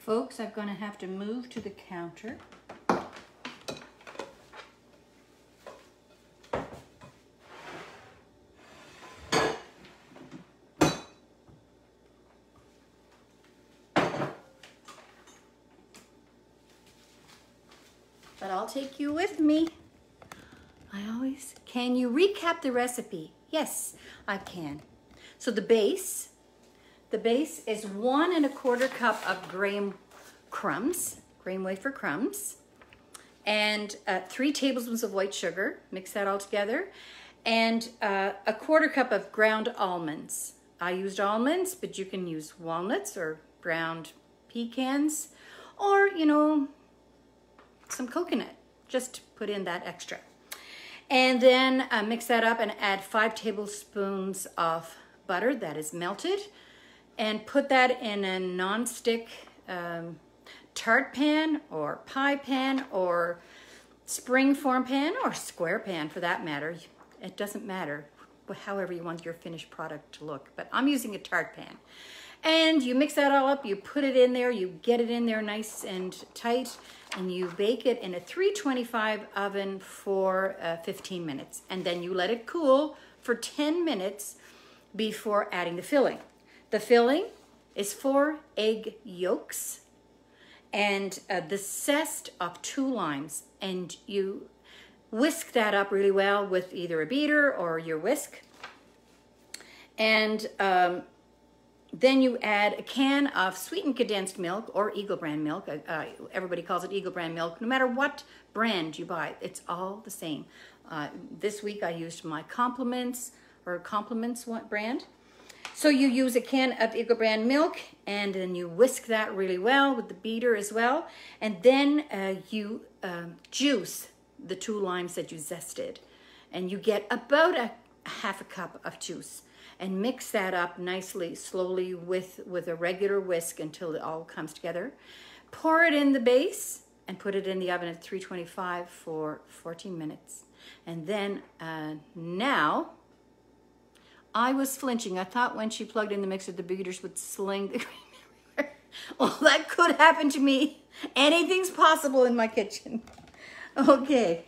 Folks, I'm going to have to move to the counter. But I'll take you with me. I always, can you recap the recipe? Yes, I can. So the base, the base is one and a quarter cup of graham crumbs, graham wafer crumbs, and uh, three tablespoons of white sugar, mix that all together, and uh, a quarter cup of ground almonds. I used almonds, but you can use walnuts or ground pecans, or, you know, some coconut. Just put in that extra. And then uh, mix that up and add five tablespoons of butter that is melted and put that in a non-stick um, tart pan or pie pan or spring form pan or square pan for that matter. It doesn't matter however you want your finished product to look, but I'm using a tart pan. And you mix that all up, you put it in there, you get it in there nice and tight, and you bake it in a 325 oven for uh, 15 minutes. And then you let it cool for 10 minutes before adding the filling. The filling is four egg yolks and uh, the zest of two limes. And you whisk that up really well with either a beater or your whisk. And um, then you add a can of sweetened condensed milk or Eagle brand milk. Uh, uh, everybody calls it Eagle brand milk. No matter what brand you buy, it's all the same. Uh, this week I used my Compliments or Compliments brand. So you use a can of Eagle brand milk and then you whisk that really well with the beater as well. And then uh, you um, juice the two limes that you zested. And you get about a half a cup of juice and mix that up nicely, slowly with, with a regular whisk until it all comes together. Pour it in the base and put it in the oven at 325 for 14 minutes. And then uh, now, I was flinching. I thought when she plugged in the mixer, the beaters would sling the (laughs) cream everywhere. Well, that could happen to me. Anything's possible in my kitchen. Okay,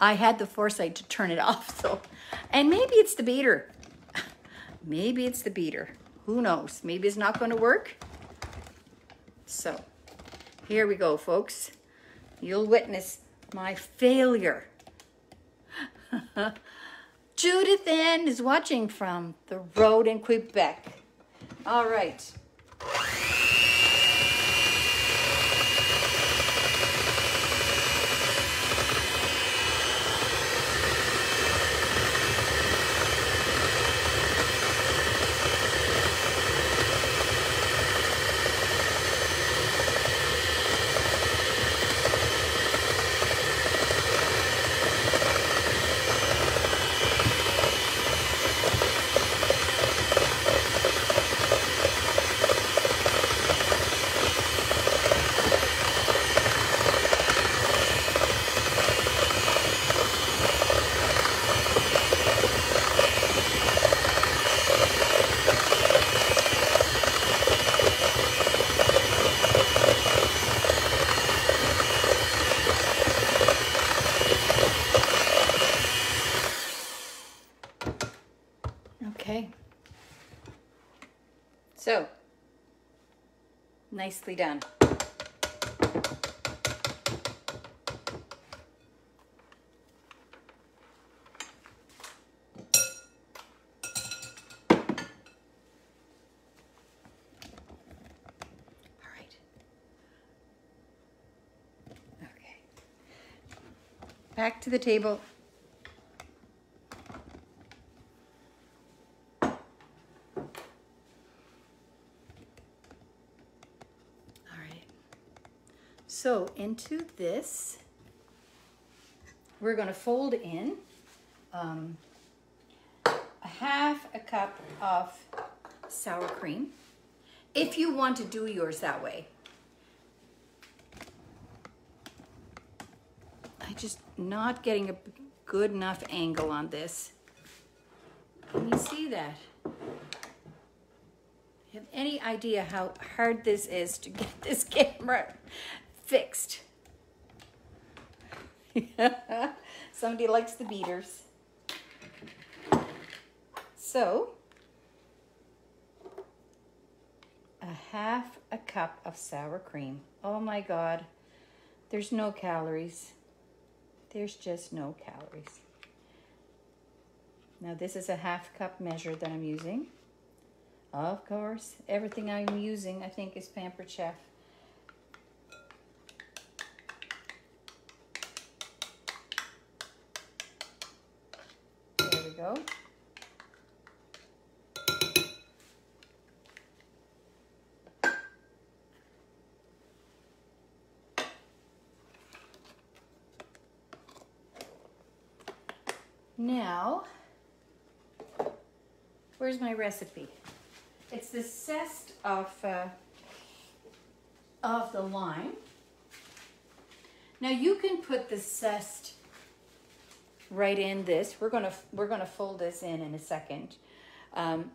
I had the foresight to turn it (laughs) off, so. And maybe it's the beater. Maybe it's the beater. Who knows? Maybe it's not going to work. So, here we go, folks. You'll witness my failure. (laughs) Judith Ann is watching from the road in Quebec. All right. Okay. So, nicely done. All right. Okay. Back to the table. All right. So into this, we're going to fold in um, a half a cup of sour cream. If you want to do yours that way. I just not getting a good enough angle on this. Can you see that? You have any idea how hard this is to get this (laughs) camera fixed? (laughs) Somebody likes the beaters. So, a half a cup of sour cream. Oh my God, there's no calories. There's just no calories. Now this is a half cup measure that I'm using. Of course, everything I'm using I think is Pampered Chef. Now, where's my recipe? It's the zest of uh, of the lime. Now you can put the zest right in this. We're gonna we're gonna fold this in in a second, um,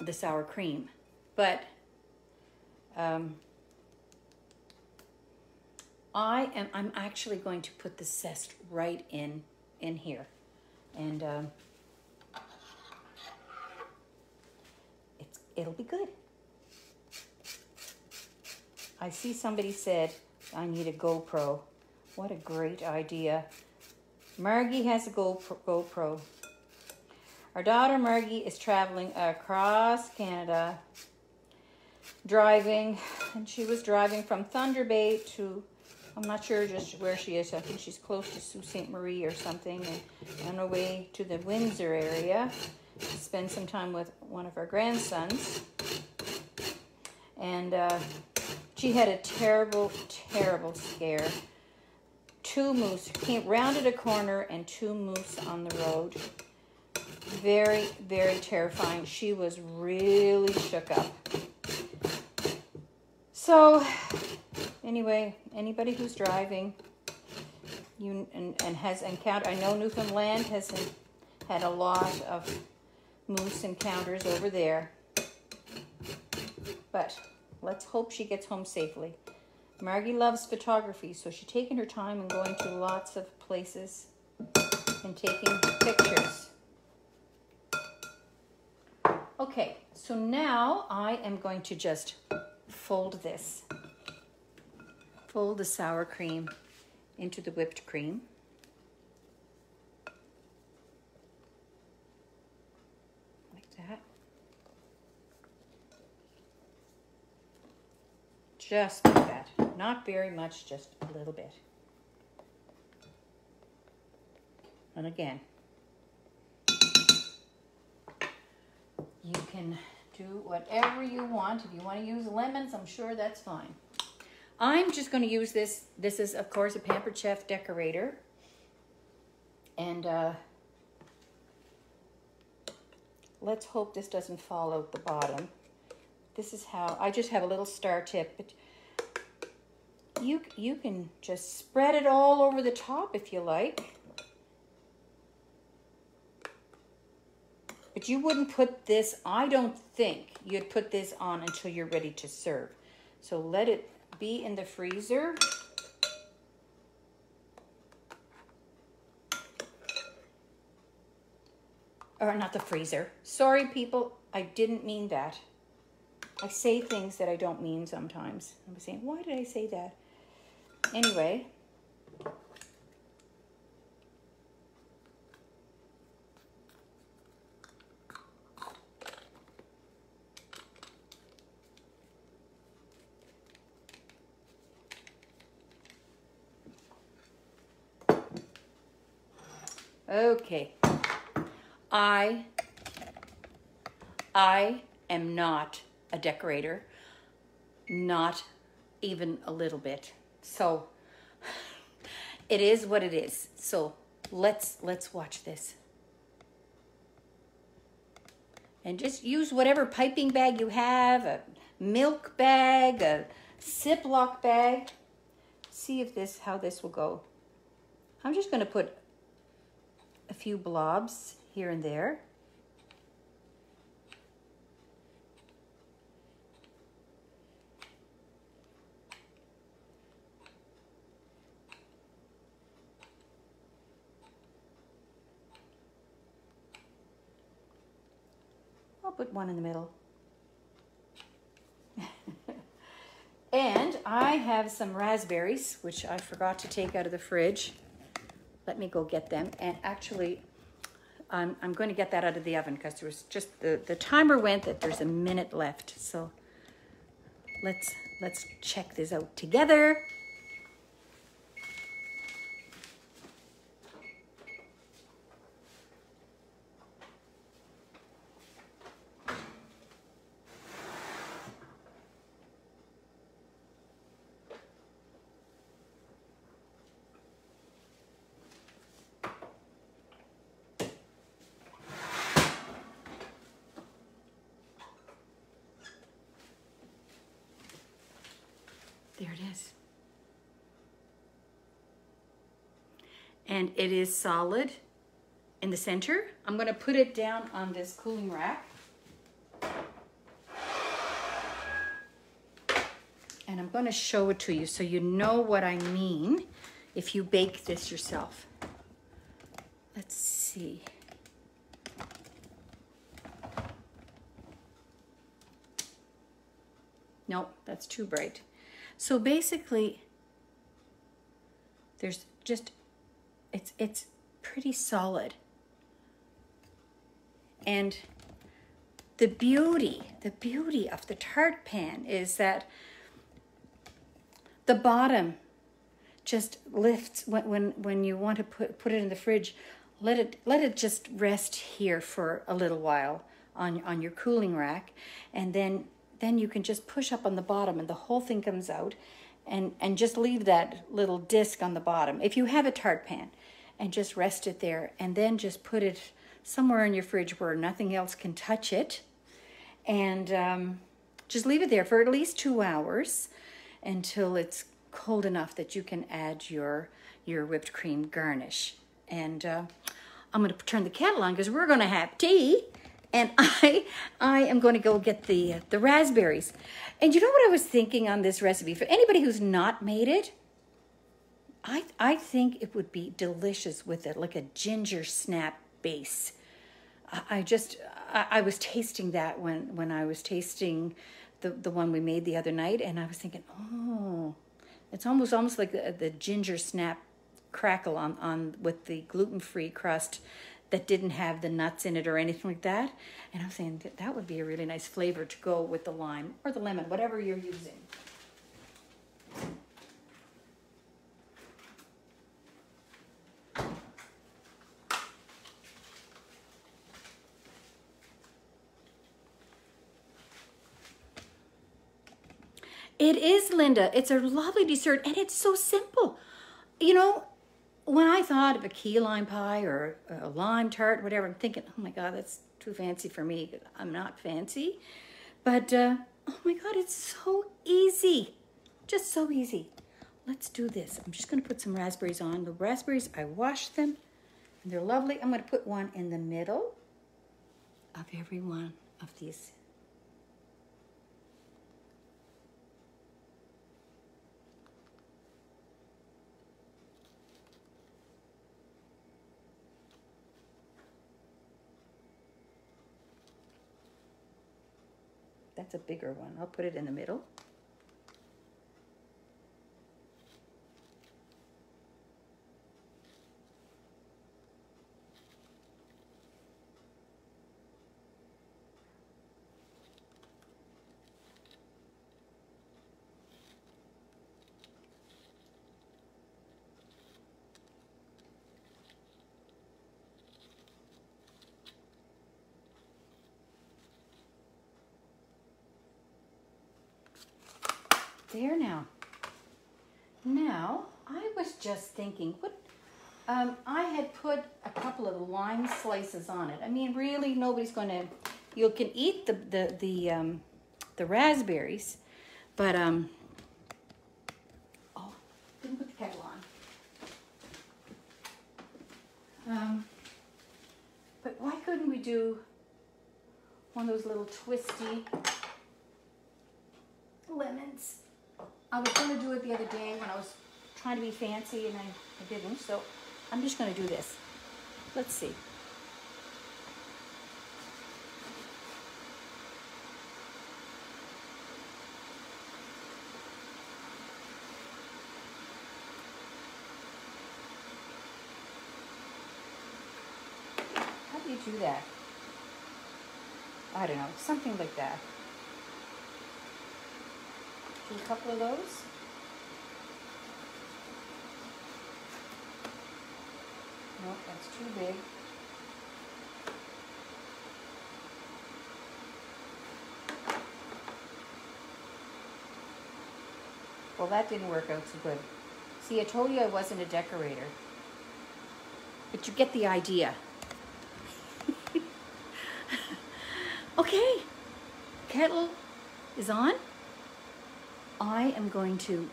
the sour cream, but um, I am I'm actually going to put the zest right in in here, and. Um, it's it'll be good. I see somebody said I need a GoPro. What a great idea. Margie has a GoPro. Our daughter Margie is traveling across Canada driving and she was driving from Thunder Bay to I'm not sure just where she is. I think she's close to Sault Ste. Marie or something and on her way to the Windsor area to spend some time with one of our grandsons. And uh, she had a terrible, terrible scare. Two moose came rounded a corner and two moose on the road. Very, very terrifying. She was really shook up. So, anyway, anybody who's driving, you and, and has encountered, I know Newfoundland has had a lot of moose encounters over there. But let's hope she gets home safely. Margie loves photography, so she's taking her time and going to lots of places and taking pictures. Okay, so now I am going to just fold this. Fold the sour cream into the whipped cream. Like that. Just like that. Not very much, just a little bit. And again, you can do whatever you want. If you want to use lemons, I'm sure that's fine. I'm just going to use this. This is, of course, a Pampered Chef decorator. And uh, let's hope this doesn't fall out the bottom. This is how, I just have a little star tip, you, you can just spread it all over the top if you like. But you wouldn't put this, I don't think you'd put this on until you're ready to serve. So let it be in the freezer. Or not the freezer. Sorry, people, I didn't mean that. I say things that I don't mean sometimes. I'm saying, why did I say that? Anyway, Okay. I I am not a decorator. Not even a little bit. So it is what it is. So let's let's watch this. And just use whatever piping bag you have, a milk bag, a Ziploc bag. See if this how this will go. I'm just going to put a few blobs here and there. One in the middle. (laughs) and I have some raspberries, which I forgot to take out of the fridge. Let me go get them. And actually, I'm, I'm going to get that out of the oven because there was just the, the timer went that there's a minute left. So let's let's check this out together. There it is. And it is solid in the center. I'm going to put it down on this cooling rack. And I'm going to show it to you so you know what I mean if you bake this yourself. Let's see. Nope, that's too bright. So basically, there's just, it's, it's pretty solid. And the beauty, the beauty of the tart pan is that the bottom just lifts when, when, when you want to put, put it in the fridge, let it, let it just rest here for a little while on, on your cooling rack. And then then you can just push up on the bottom and the whole thing comes out and, and just leave that little disc on the bottom. If you have a tart pan and just rest it there and then just put it somewhere in your fridge where nothing else can touch it and um, just leave it there for at least two hours until it's cold enough that you can add your, your whipped cream garnish. And uh, I'm gonna turn the kettle on because we're gonna have tea and (laughs) I I am going to go get the the raspberries. And you know what I was thinking on this recipe for anybody who's not made it? I I think it would be delicious with it, like a ginger snap base. I, just I, I was tasting that when when I was tasting the the one we made the other night, and I was thinking, oh, it's almost almost like the, the ginger snap crackle on on with the gluten free crust that didn't have the nuts in it or anything like that. And I'm saying that, that would be a really nice flavor to go with the lime or the lemon, whatever you're using. It is, Linda. It's a lovely dessert and it's so simple. You know, when I thought of a key lime pie or a lime tart, whatever, I'm thinking, oh my God, that's too fancy for me. I'm not fancy. But uh, oh my God, it's so easy. Just so easy. Let's do this. I'm just going to put some raspberries on. The raspberries, I washed them and they're lovely. I'm to put one in the middle of every one of these That's a bigger one. I'll put it in the middle. There now. Now, I was just thinking, what, um, I had put a couple of lime slices on it. I mean, really, nobody's going to, you can eat the, the, the, um, the raspberries, but, um, oh, didn't put the kettle on. Um, but why couldn't we do one of those little twisty lemons? I was going to do it the other day when I was trying to be fancy and I, I didn't. So I'm just going to do this. Let's see. How do you do that? I don't know, something like that. Do a couple of those. Nope, that's too big. Well, that didn't work out so good. See, I told you I wasn't a decorator. But you get the idea. (laughs) okay, kettle is on. I am going to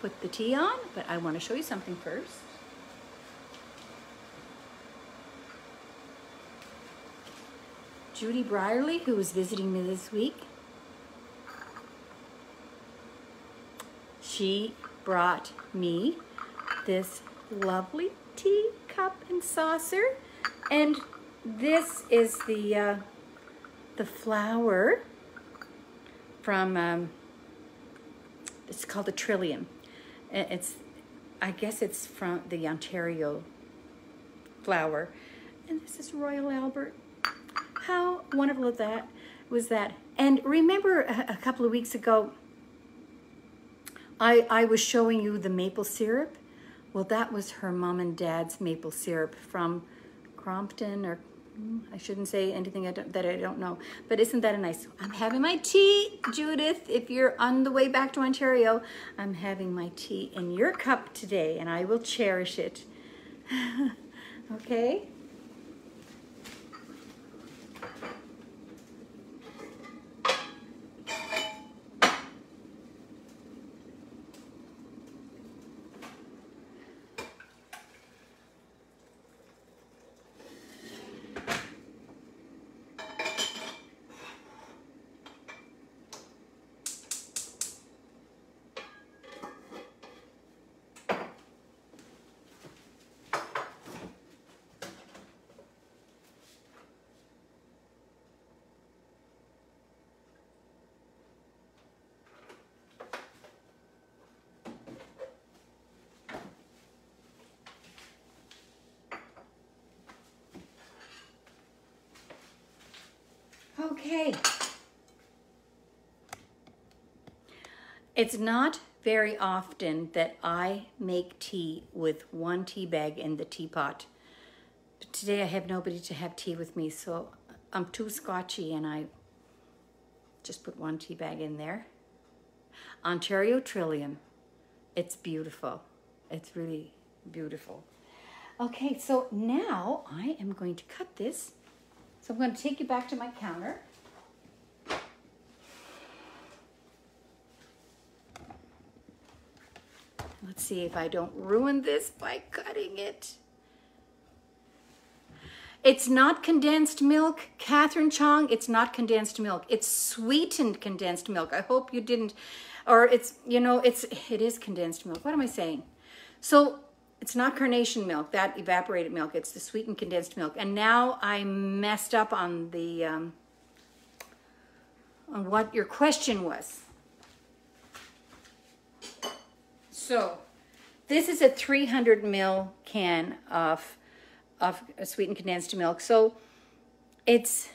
put the tea on, but I want to show you something first. Judy Brierly, who was visiting me this week, she brought me this lovely tea cup and saucer. And this is the, uh, the flower from, um, it's called the Trillium. It's, I guess it's from the Ontario flower. And this is Royal Albert. How wonderful is that was that? And remember a, a couple of weeks ago, I, I was showing you the maple syrup. Well, that was her mom and dad's maple syrup from Crompton or I shouldn't say anything I that I don't know, but isn't that a nice? I'm having my tea, Judith. If you're on the way back to Ontario, I'm having my tea in your cup today, and I will cherish it. (laughs) okay. Okay. It's not very often that I make tea with one tea bag in the teapot. But today I have nobody to have tea with me, so I'm too scotchy and I just put one tea bag in there. Ontario Trillium. It's beautiful. It's really beautiful. Okay, so now I am going to cut this. So I'm going to take you back to my counter. Let's see if I don't ruin this by cutting it. It's not condensed milk, Catherine Chong. It's not condensed milk. It's sweetened condensed milk. I hope you didn't, or it's you know it's it is condensed milk. What am I saying? So it's not carnation milk, that evaporated milk. It's the sweetened condensed milk. And now I messed up on the um, on what your question was. So this is a 300 mil can of of sweetened condensed milk. So it's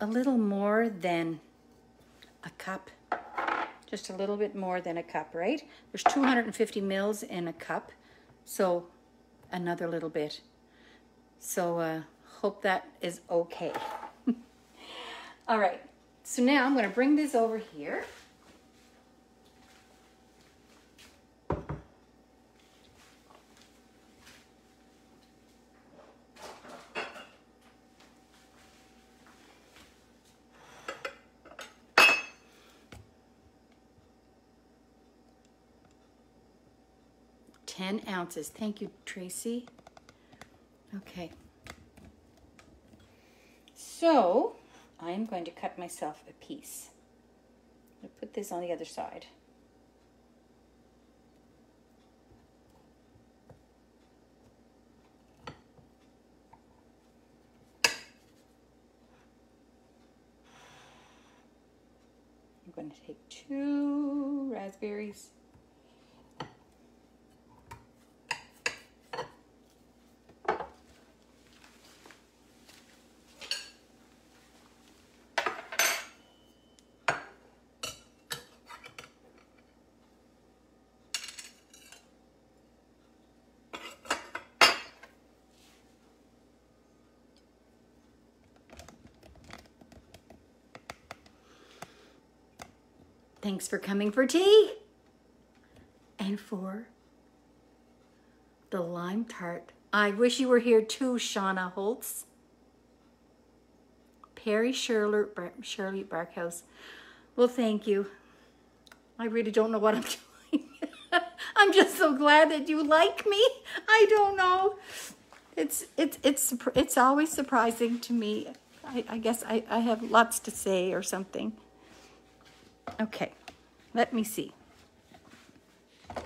a little more than a cup, just a little bit more than a cup, right? There's 250 mils in a cup, so another little bit. So uh, hope that is okay. (laughs) All right, so now I'm gonna bring this over here. Ten ounces. Thank you, Tracy. Okay. So I am going to cut myself a piece. I'll put this on the other side. I'm going to take two raspberries. Thanks for coming for tea and for the lime tart. I wish you were here too, Shauna Holtz. Perry Shirley, Shirley Barkhouse. Well, thank you. I really don't know what I'm (laughs) doing. I'm just so glad that you like me. I don't know. It's it's it's it's always surprising to me. I, I guess I, I have lots to say or something. Okay, let me see. Okay.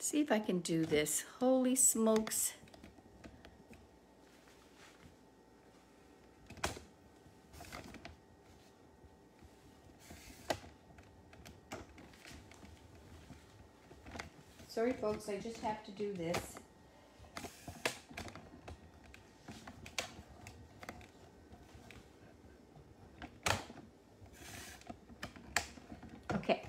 See if I can do this. Holy smokes. Sorry, folks, I just have to do this. Okay.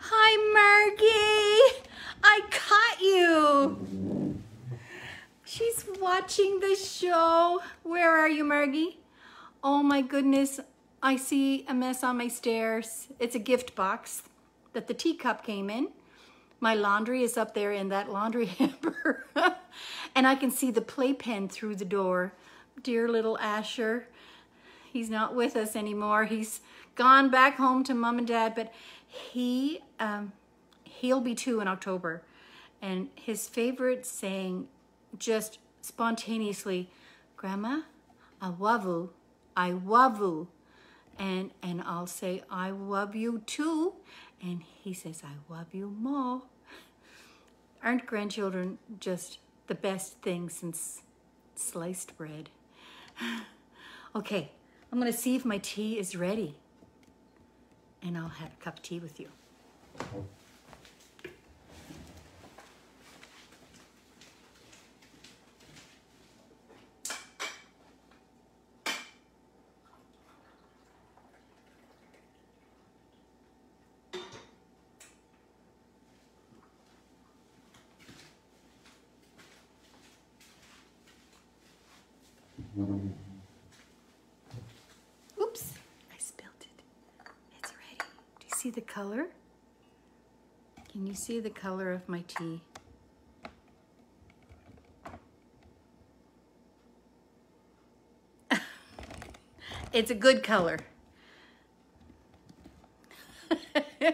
Hi, Margie. I caught you. She's watching the show. Margie? Oh my goodness. I see a mess on my stairs. It's a gift box that the teacup came in. My laundry is up there in that laundry (laughs) hamper. and I can see the playpen through the door. Dear little Asher. He's not with us anymore. He's gone back home to mom and dad, but he um, he'll be two in October. And his favorite saying just spontaneously, Grandma, I love you. I you. And, and I'll say, I love you too. And he says, I love you more. Aren't grandchildren just the best thing since sliced bread? (sighs) okay, I'm gonna see if my tea is ready. And I'll have a cup of tea with you. Oops, I spilled it. It's ready. Do you see the color? Can you see the color of my tea? (laughs) it's a good color. (laughs)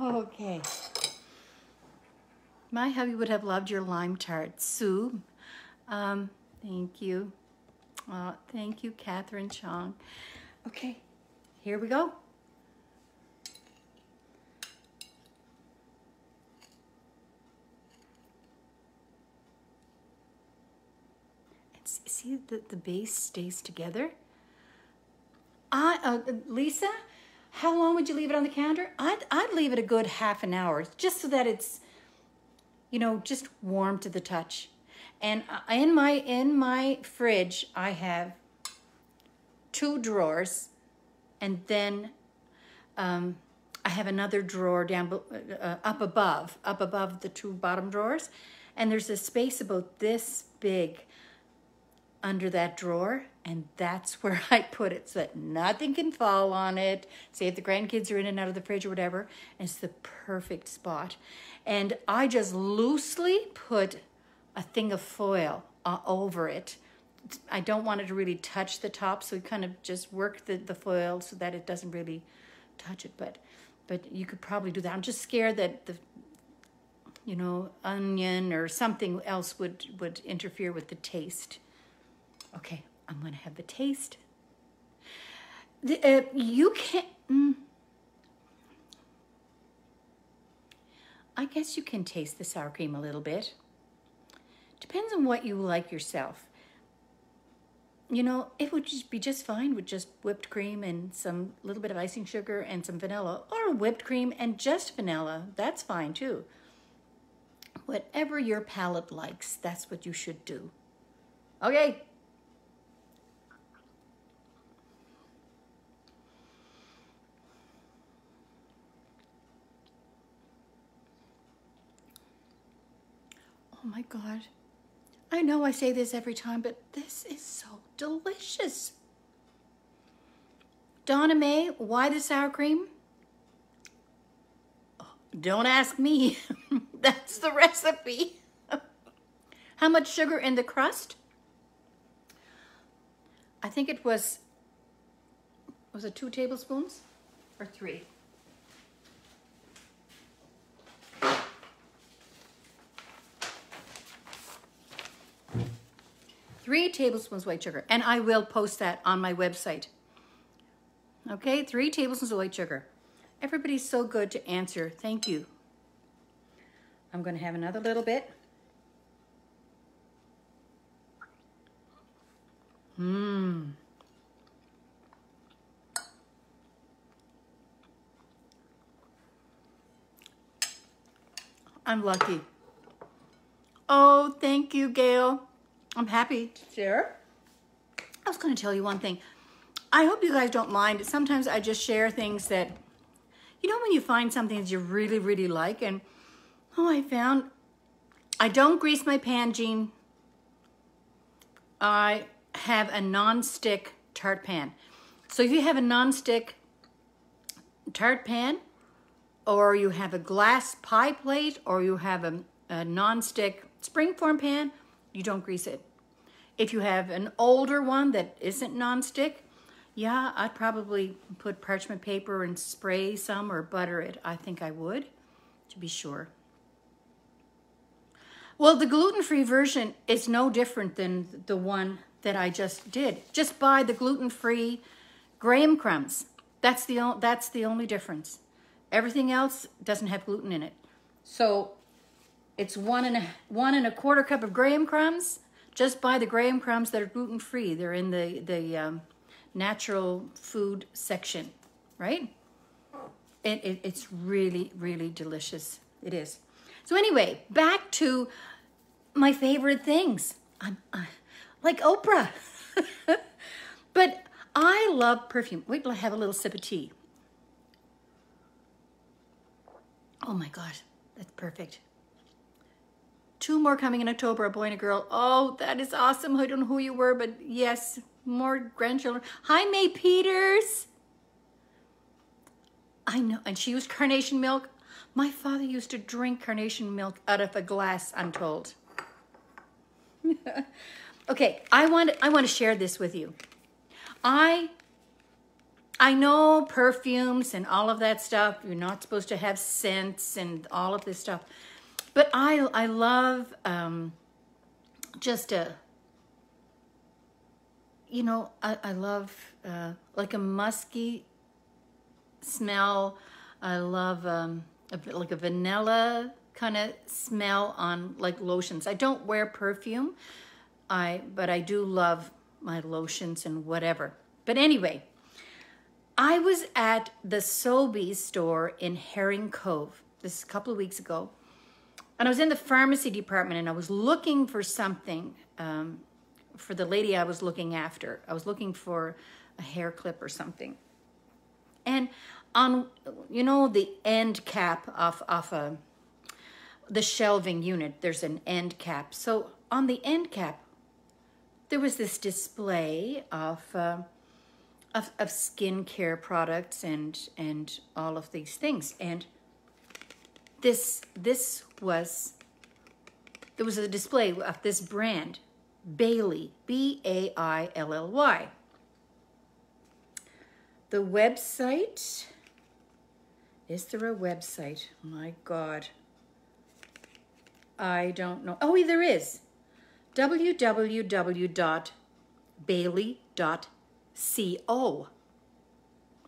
okay. My hubby would have loved your lime tart. Sue, um, thank you. Uh, thank you, Catherine Chong. Okay, here we go. And s- see the, the base stays together? I, uh, Lisa, how long would you leave it on the counter? I'd, I'd leave it a good half an hour just so that it's you know, just warm to the touch. And uh, in my in my fridge, I have two drawers, and then um, I have another drawer down uh, up above, up above the two bottom drawers, and there's a space about this big under that drawer, and that's (laughs) where I put it so that nothing can fall on it. Say if the grandkids are in and out of the fridge or whatever, it's the perfect spot. And I just loosely put a thing of foil uh, over it. I don't want it to really touch the top, so we kind of just work the, the foil so that it doesn't really touch it. But but you could probably do that. I'm just scared that the you know onion or something else would would interfere with the taste. Okay, I'm gonna have the taste. The, uh, you can. Mm, I guess you can taste the sour cream a little bit. Depends on what you like yourself. You know, it would just be just fine with just whipped cream and some little bit of icing sugar and some vanilla, or whipped cream and just vanilla. That's fine too. Whatever your palate likes, that's what you should do. Okay. My God. I know I say this every time, but this is so delicious. Donna Mae, why the sour cream? Oh, Don't ask me. (laughs) That's the recipe. (laughs) How much sugar in the crust? I think it was, was it two tablespoons or three? Three tablespoons white sugar. And I will post that on my website. Okay, three tablespoons of white sugar. Everybody's so good to answer. Thank you. I'm going to have another little bit. Mmm. I'm lucky. Oh, thank you, Gail. I'm happy to share. I was going to tell you one thing. I hope you guys don't mind. Sometimes I just share things that, you know, when you find something that you really, really like, and oh, I found I don't grease my pan, Jean. I have a non-stick tart pan. So if you have a non-stick tart pan, or you have a glass pie plate, or you have a, a non-stick springform pan, you don't grease it. If you have an older one that isn't non-stick, yeah, I'd probably put parchment paper and spray some or butter it. I think I would, to be sure. Well, the gluten-free version is no different than the one that I just did. Just buy the gluten-free graham crumbs. That's the that's the only difference. Everything else doesn't have gluten in it. So it's one and a one and a quarter cup of graham crumbs. Just buy the graham crumbs that are gluten free. They're in the the um, natural food section, right? It, it, it's really really delicious. It is. So anyway, back to my favorite things. I'm I, like Oprah, (laughs) but I love perfume. Wait till I have a little sip of tea. Oh my gosh, that's perfect. Two more coming in October, a boy and a girl. Oh, that is awesome. I don't know who you were, but yes, more grandchildren. Hi, May Peters. I know, and she used carnation milk. My father used to drink carnation milk out of a glass, I'm told. (laughs) okay, I want I want to share this with you. I I know perfumes and all of that stuff. You're not supposed to have scents and all of this stuff, but I I love um, just a you know I I love uh, like a musky smell. I love um, a bit like a vanilla kind of smell on like lotions. I don't wear perfume, I but I do love my lotions and whatever. But anyway, I was at the Sobeys store in Herring Cove this a couple of weeks ago, and I was in the pharmacy department and I was looking for something um, for the lady I was looking after. I was looking for a hair clip or something. And on, you know, the end cap of, of a, the shelving unit, there's an end cap. So on the end cap, there was this display of, uh, of, of skincare products and, and all of these things. And this, this was, there was a display of this brand, Bailly, B A I L L Y. The website, is there a website? My God. I don't know. Oh, there is www.bailly.co.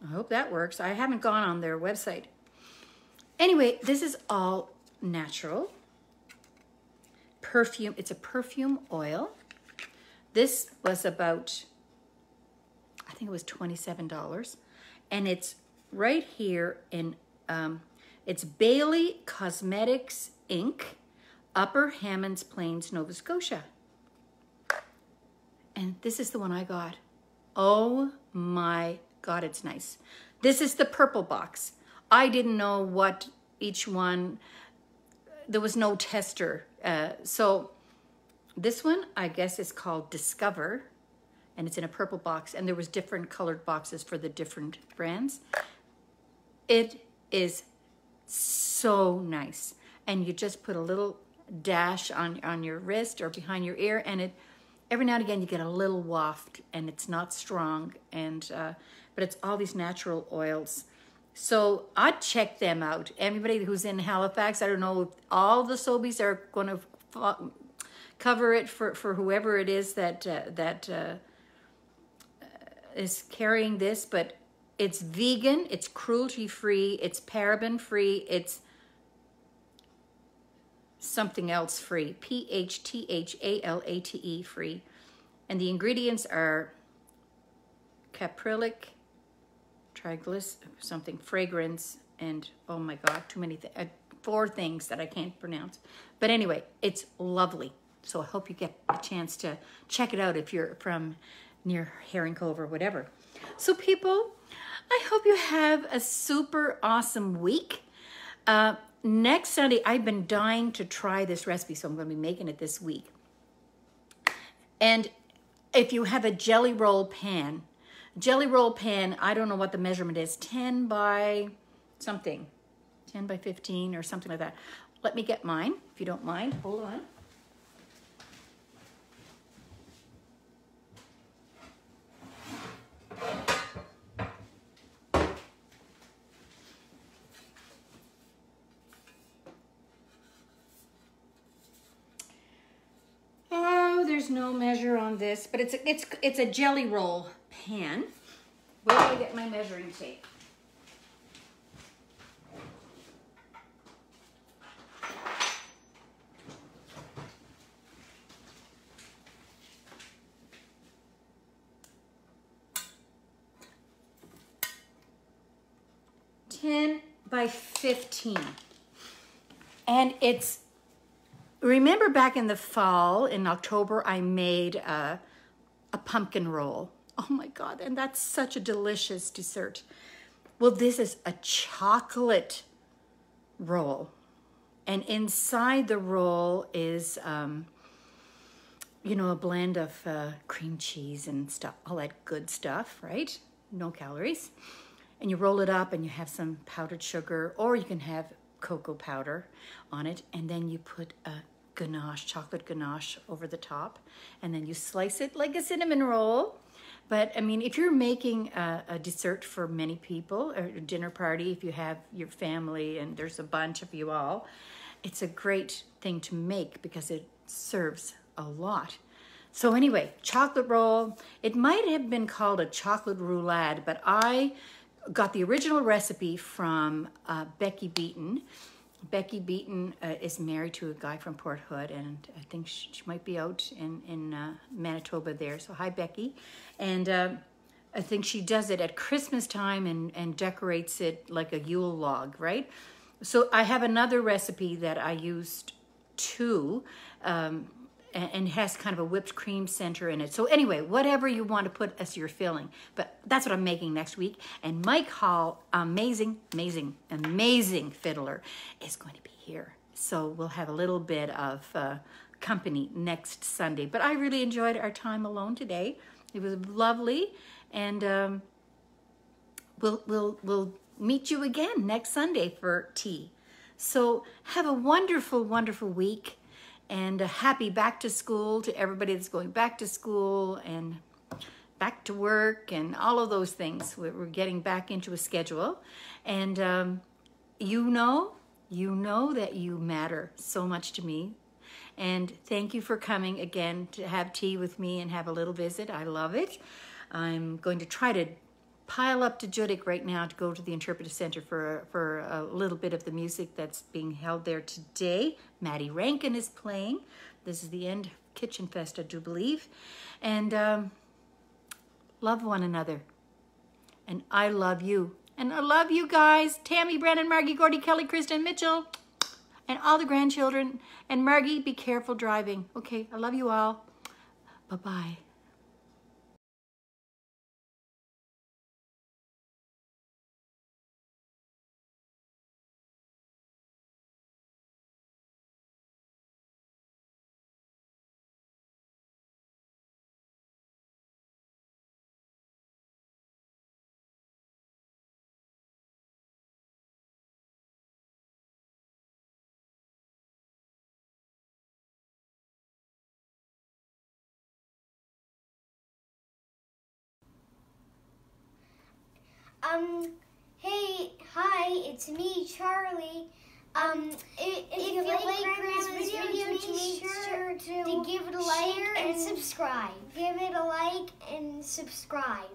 I hope that works. I haven't gone on their website. Anyway, this is all natural. Perfume, it's a perfume oil. This was about, I think it was $27. And it's right here in, um, it's Bailly Cosmetics Inc., Upper Hammonds Plains, Nova Scotia. And this is the one I got. Oh my God, it's nice. This is the purple box. I didn't know what each one, there was no tester. Uh, so this one, I guess, is called Discover, and it's in a purple box, and there was different colored boxes for the different brands. It is so nice. And you just put a little dash on, on your wrist or behind your ear, and it every now and again you get a little waft, and it's not strong, and uh, but it's all these natural oils. So I'd check them out. Everybody who's in Halifax, I don't know if all the Sobeys are going to cover it for, for whoever it is that uh, that uh, is carrying this, but it's vegan, it's cruelty free, it's paraben free, it's something else free. P H T H A L A T E free. And the ingredients are caprylic, triglyc, something, fragrance, and oh my God, too many things. Uh, four things that I can't pronounce. But anyway, it's lovely. So I hope you get a chance to check it out if you're from near Herring Cove or whatever. So people, I hope you have a super awesome week. Uh, next Sunday, I've been dying to try this recipe, so I'm going to be making it this week. And if you have a jelly roll pan, jelly roll pan, I don't know what the measurement is, 10 by something, 10 by 15 or something like that. Let me get mine, if you don't mind. Hold on. Oh, there's no measure on this, but it's it's it's a jelly roll pan. Where do I get my measuring tape? Ten by fifteen, and it's. Remember back in the fall in October, I made a, a pumpkin roll. (laughs) Oh my god! And that's such a delicious dessert. Well, this is a chocolate roll, and inside the roll is, um, you know, a blend of uh, cream cheese and stuff, all that good stuff, right? No calories. And you roll it up, and you have some powdered sugar, or you can have cocoa powder on it, and then you put a ganache, chocolate ganache over the top, and then you slice it like a cinnamon roll. But I mean, if you're making a, a dessert for many people, or a dinner party, if you have your family and there's a bunch of you all, it's a great thing to make because it serves a lot. So anyway, chocolate roll. It might have been called a chocolate roulade, but I got the original recipe from uh, Becky Beaton. Becky Beaton uh, is married to a guy from Port Hood, and I think she, she might be out in in uh, Manitoba there. So hi, Becky, and um, I think she does it at Christmas time and and decorates it like a Yule log, right? So I have another recipe that I used too. Um, and has kind of a whipped cream center in it. So anyway, whatever you want to put as your filling, but that's what I'm making next week. And Mike Hall, amazing, amazing, amazing fiddler, is going to be here. So we'll have a little bit of uh, company next Sunday. But I really enjoyed our time alone today. It was lovely, and um, we'll we'll we'll meet you again next Sunday for tea. So have a wonderful, wonderful week and a happy back to school to everybody that's going back to school and back to work and all of those things. We're getting back into a schedule. And um, you know, you know that you matter so much to me. And thank you for coming again to have tea with me and have a little visit. I love it. I'm going to try to pile up to Judique right now to go to the Interpretive Center for, for a little bit of the music that's being held there today. Maddie Rankin is playing. This is the end of Kitchen Fest, I do believe. And um, love one another. And I love you. And I love you guys. Tammy, Brandon, Margie, Gordy, Kelly, Kristen, Mitchell, and all the grandchildren. And Margie, be careful driving. Okay, I love you all. Bye-bye. Um, hey, hi, it's me, Charlie. Um, if, if, you, like, Grandma's video, make sure to, give it a like and subscribe. Give it a like and subscribe.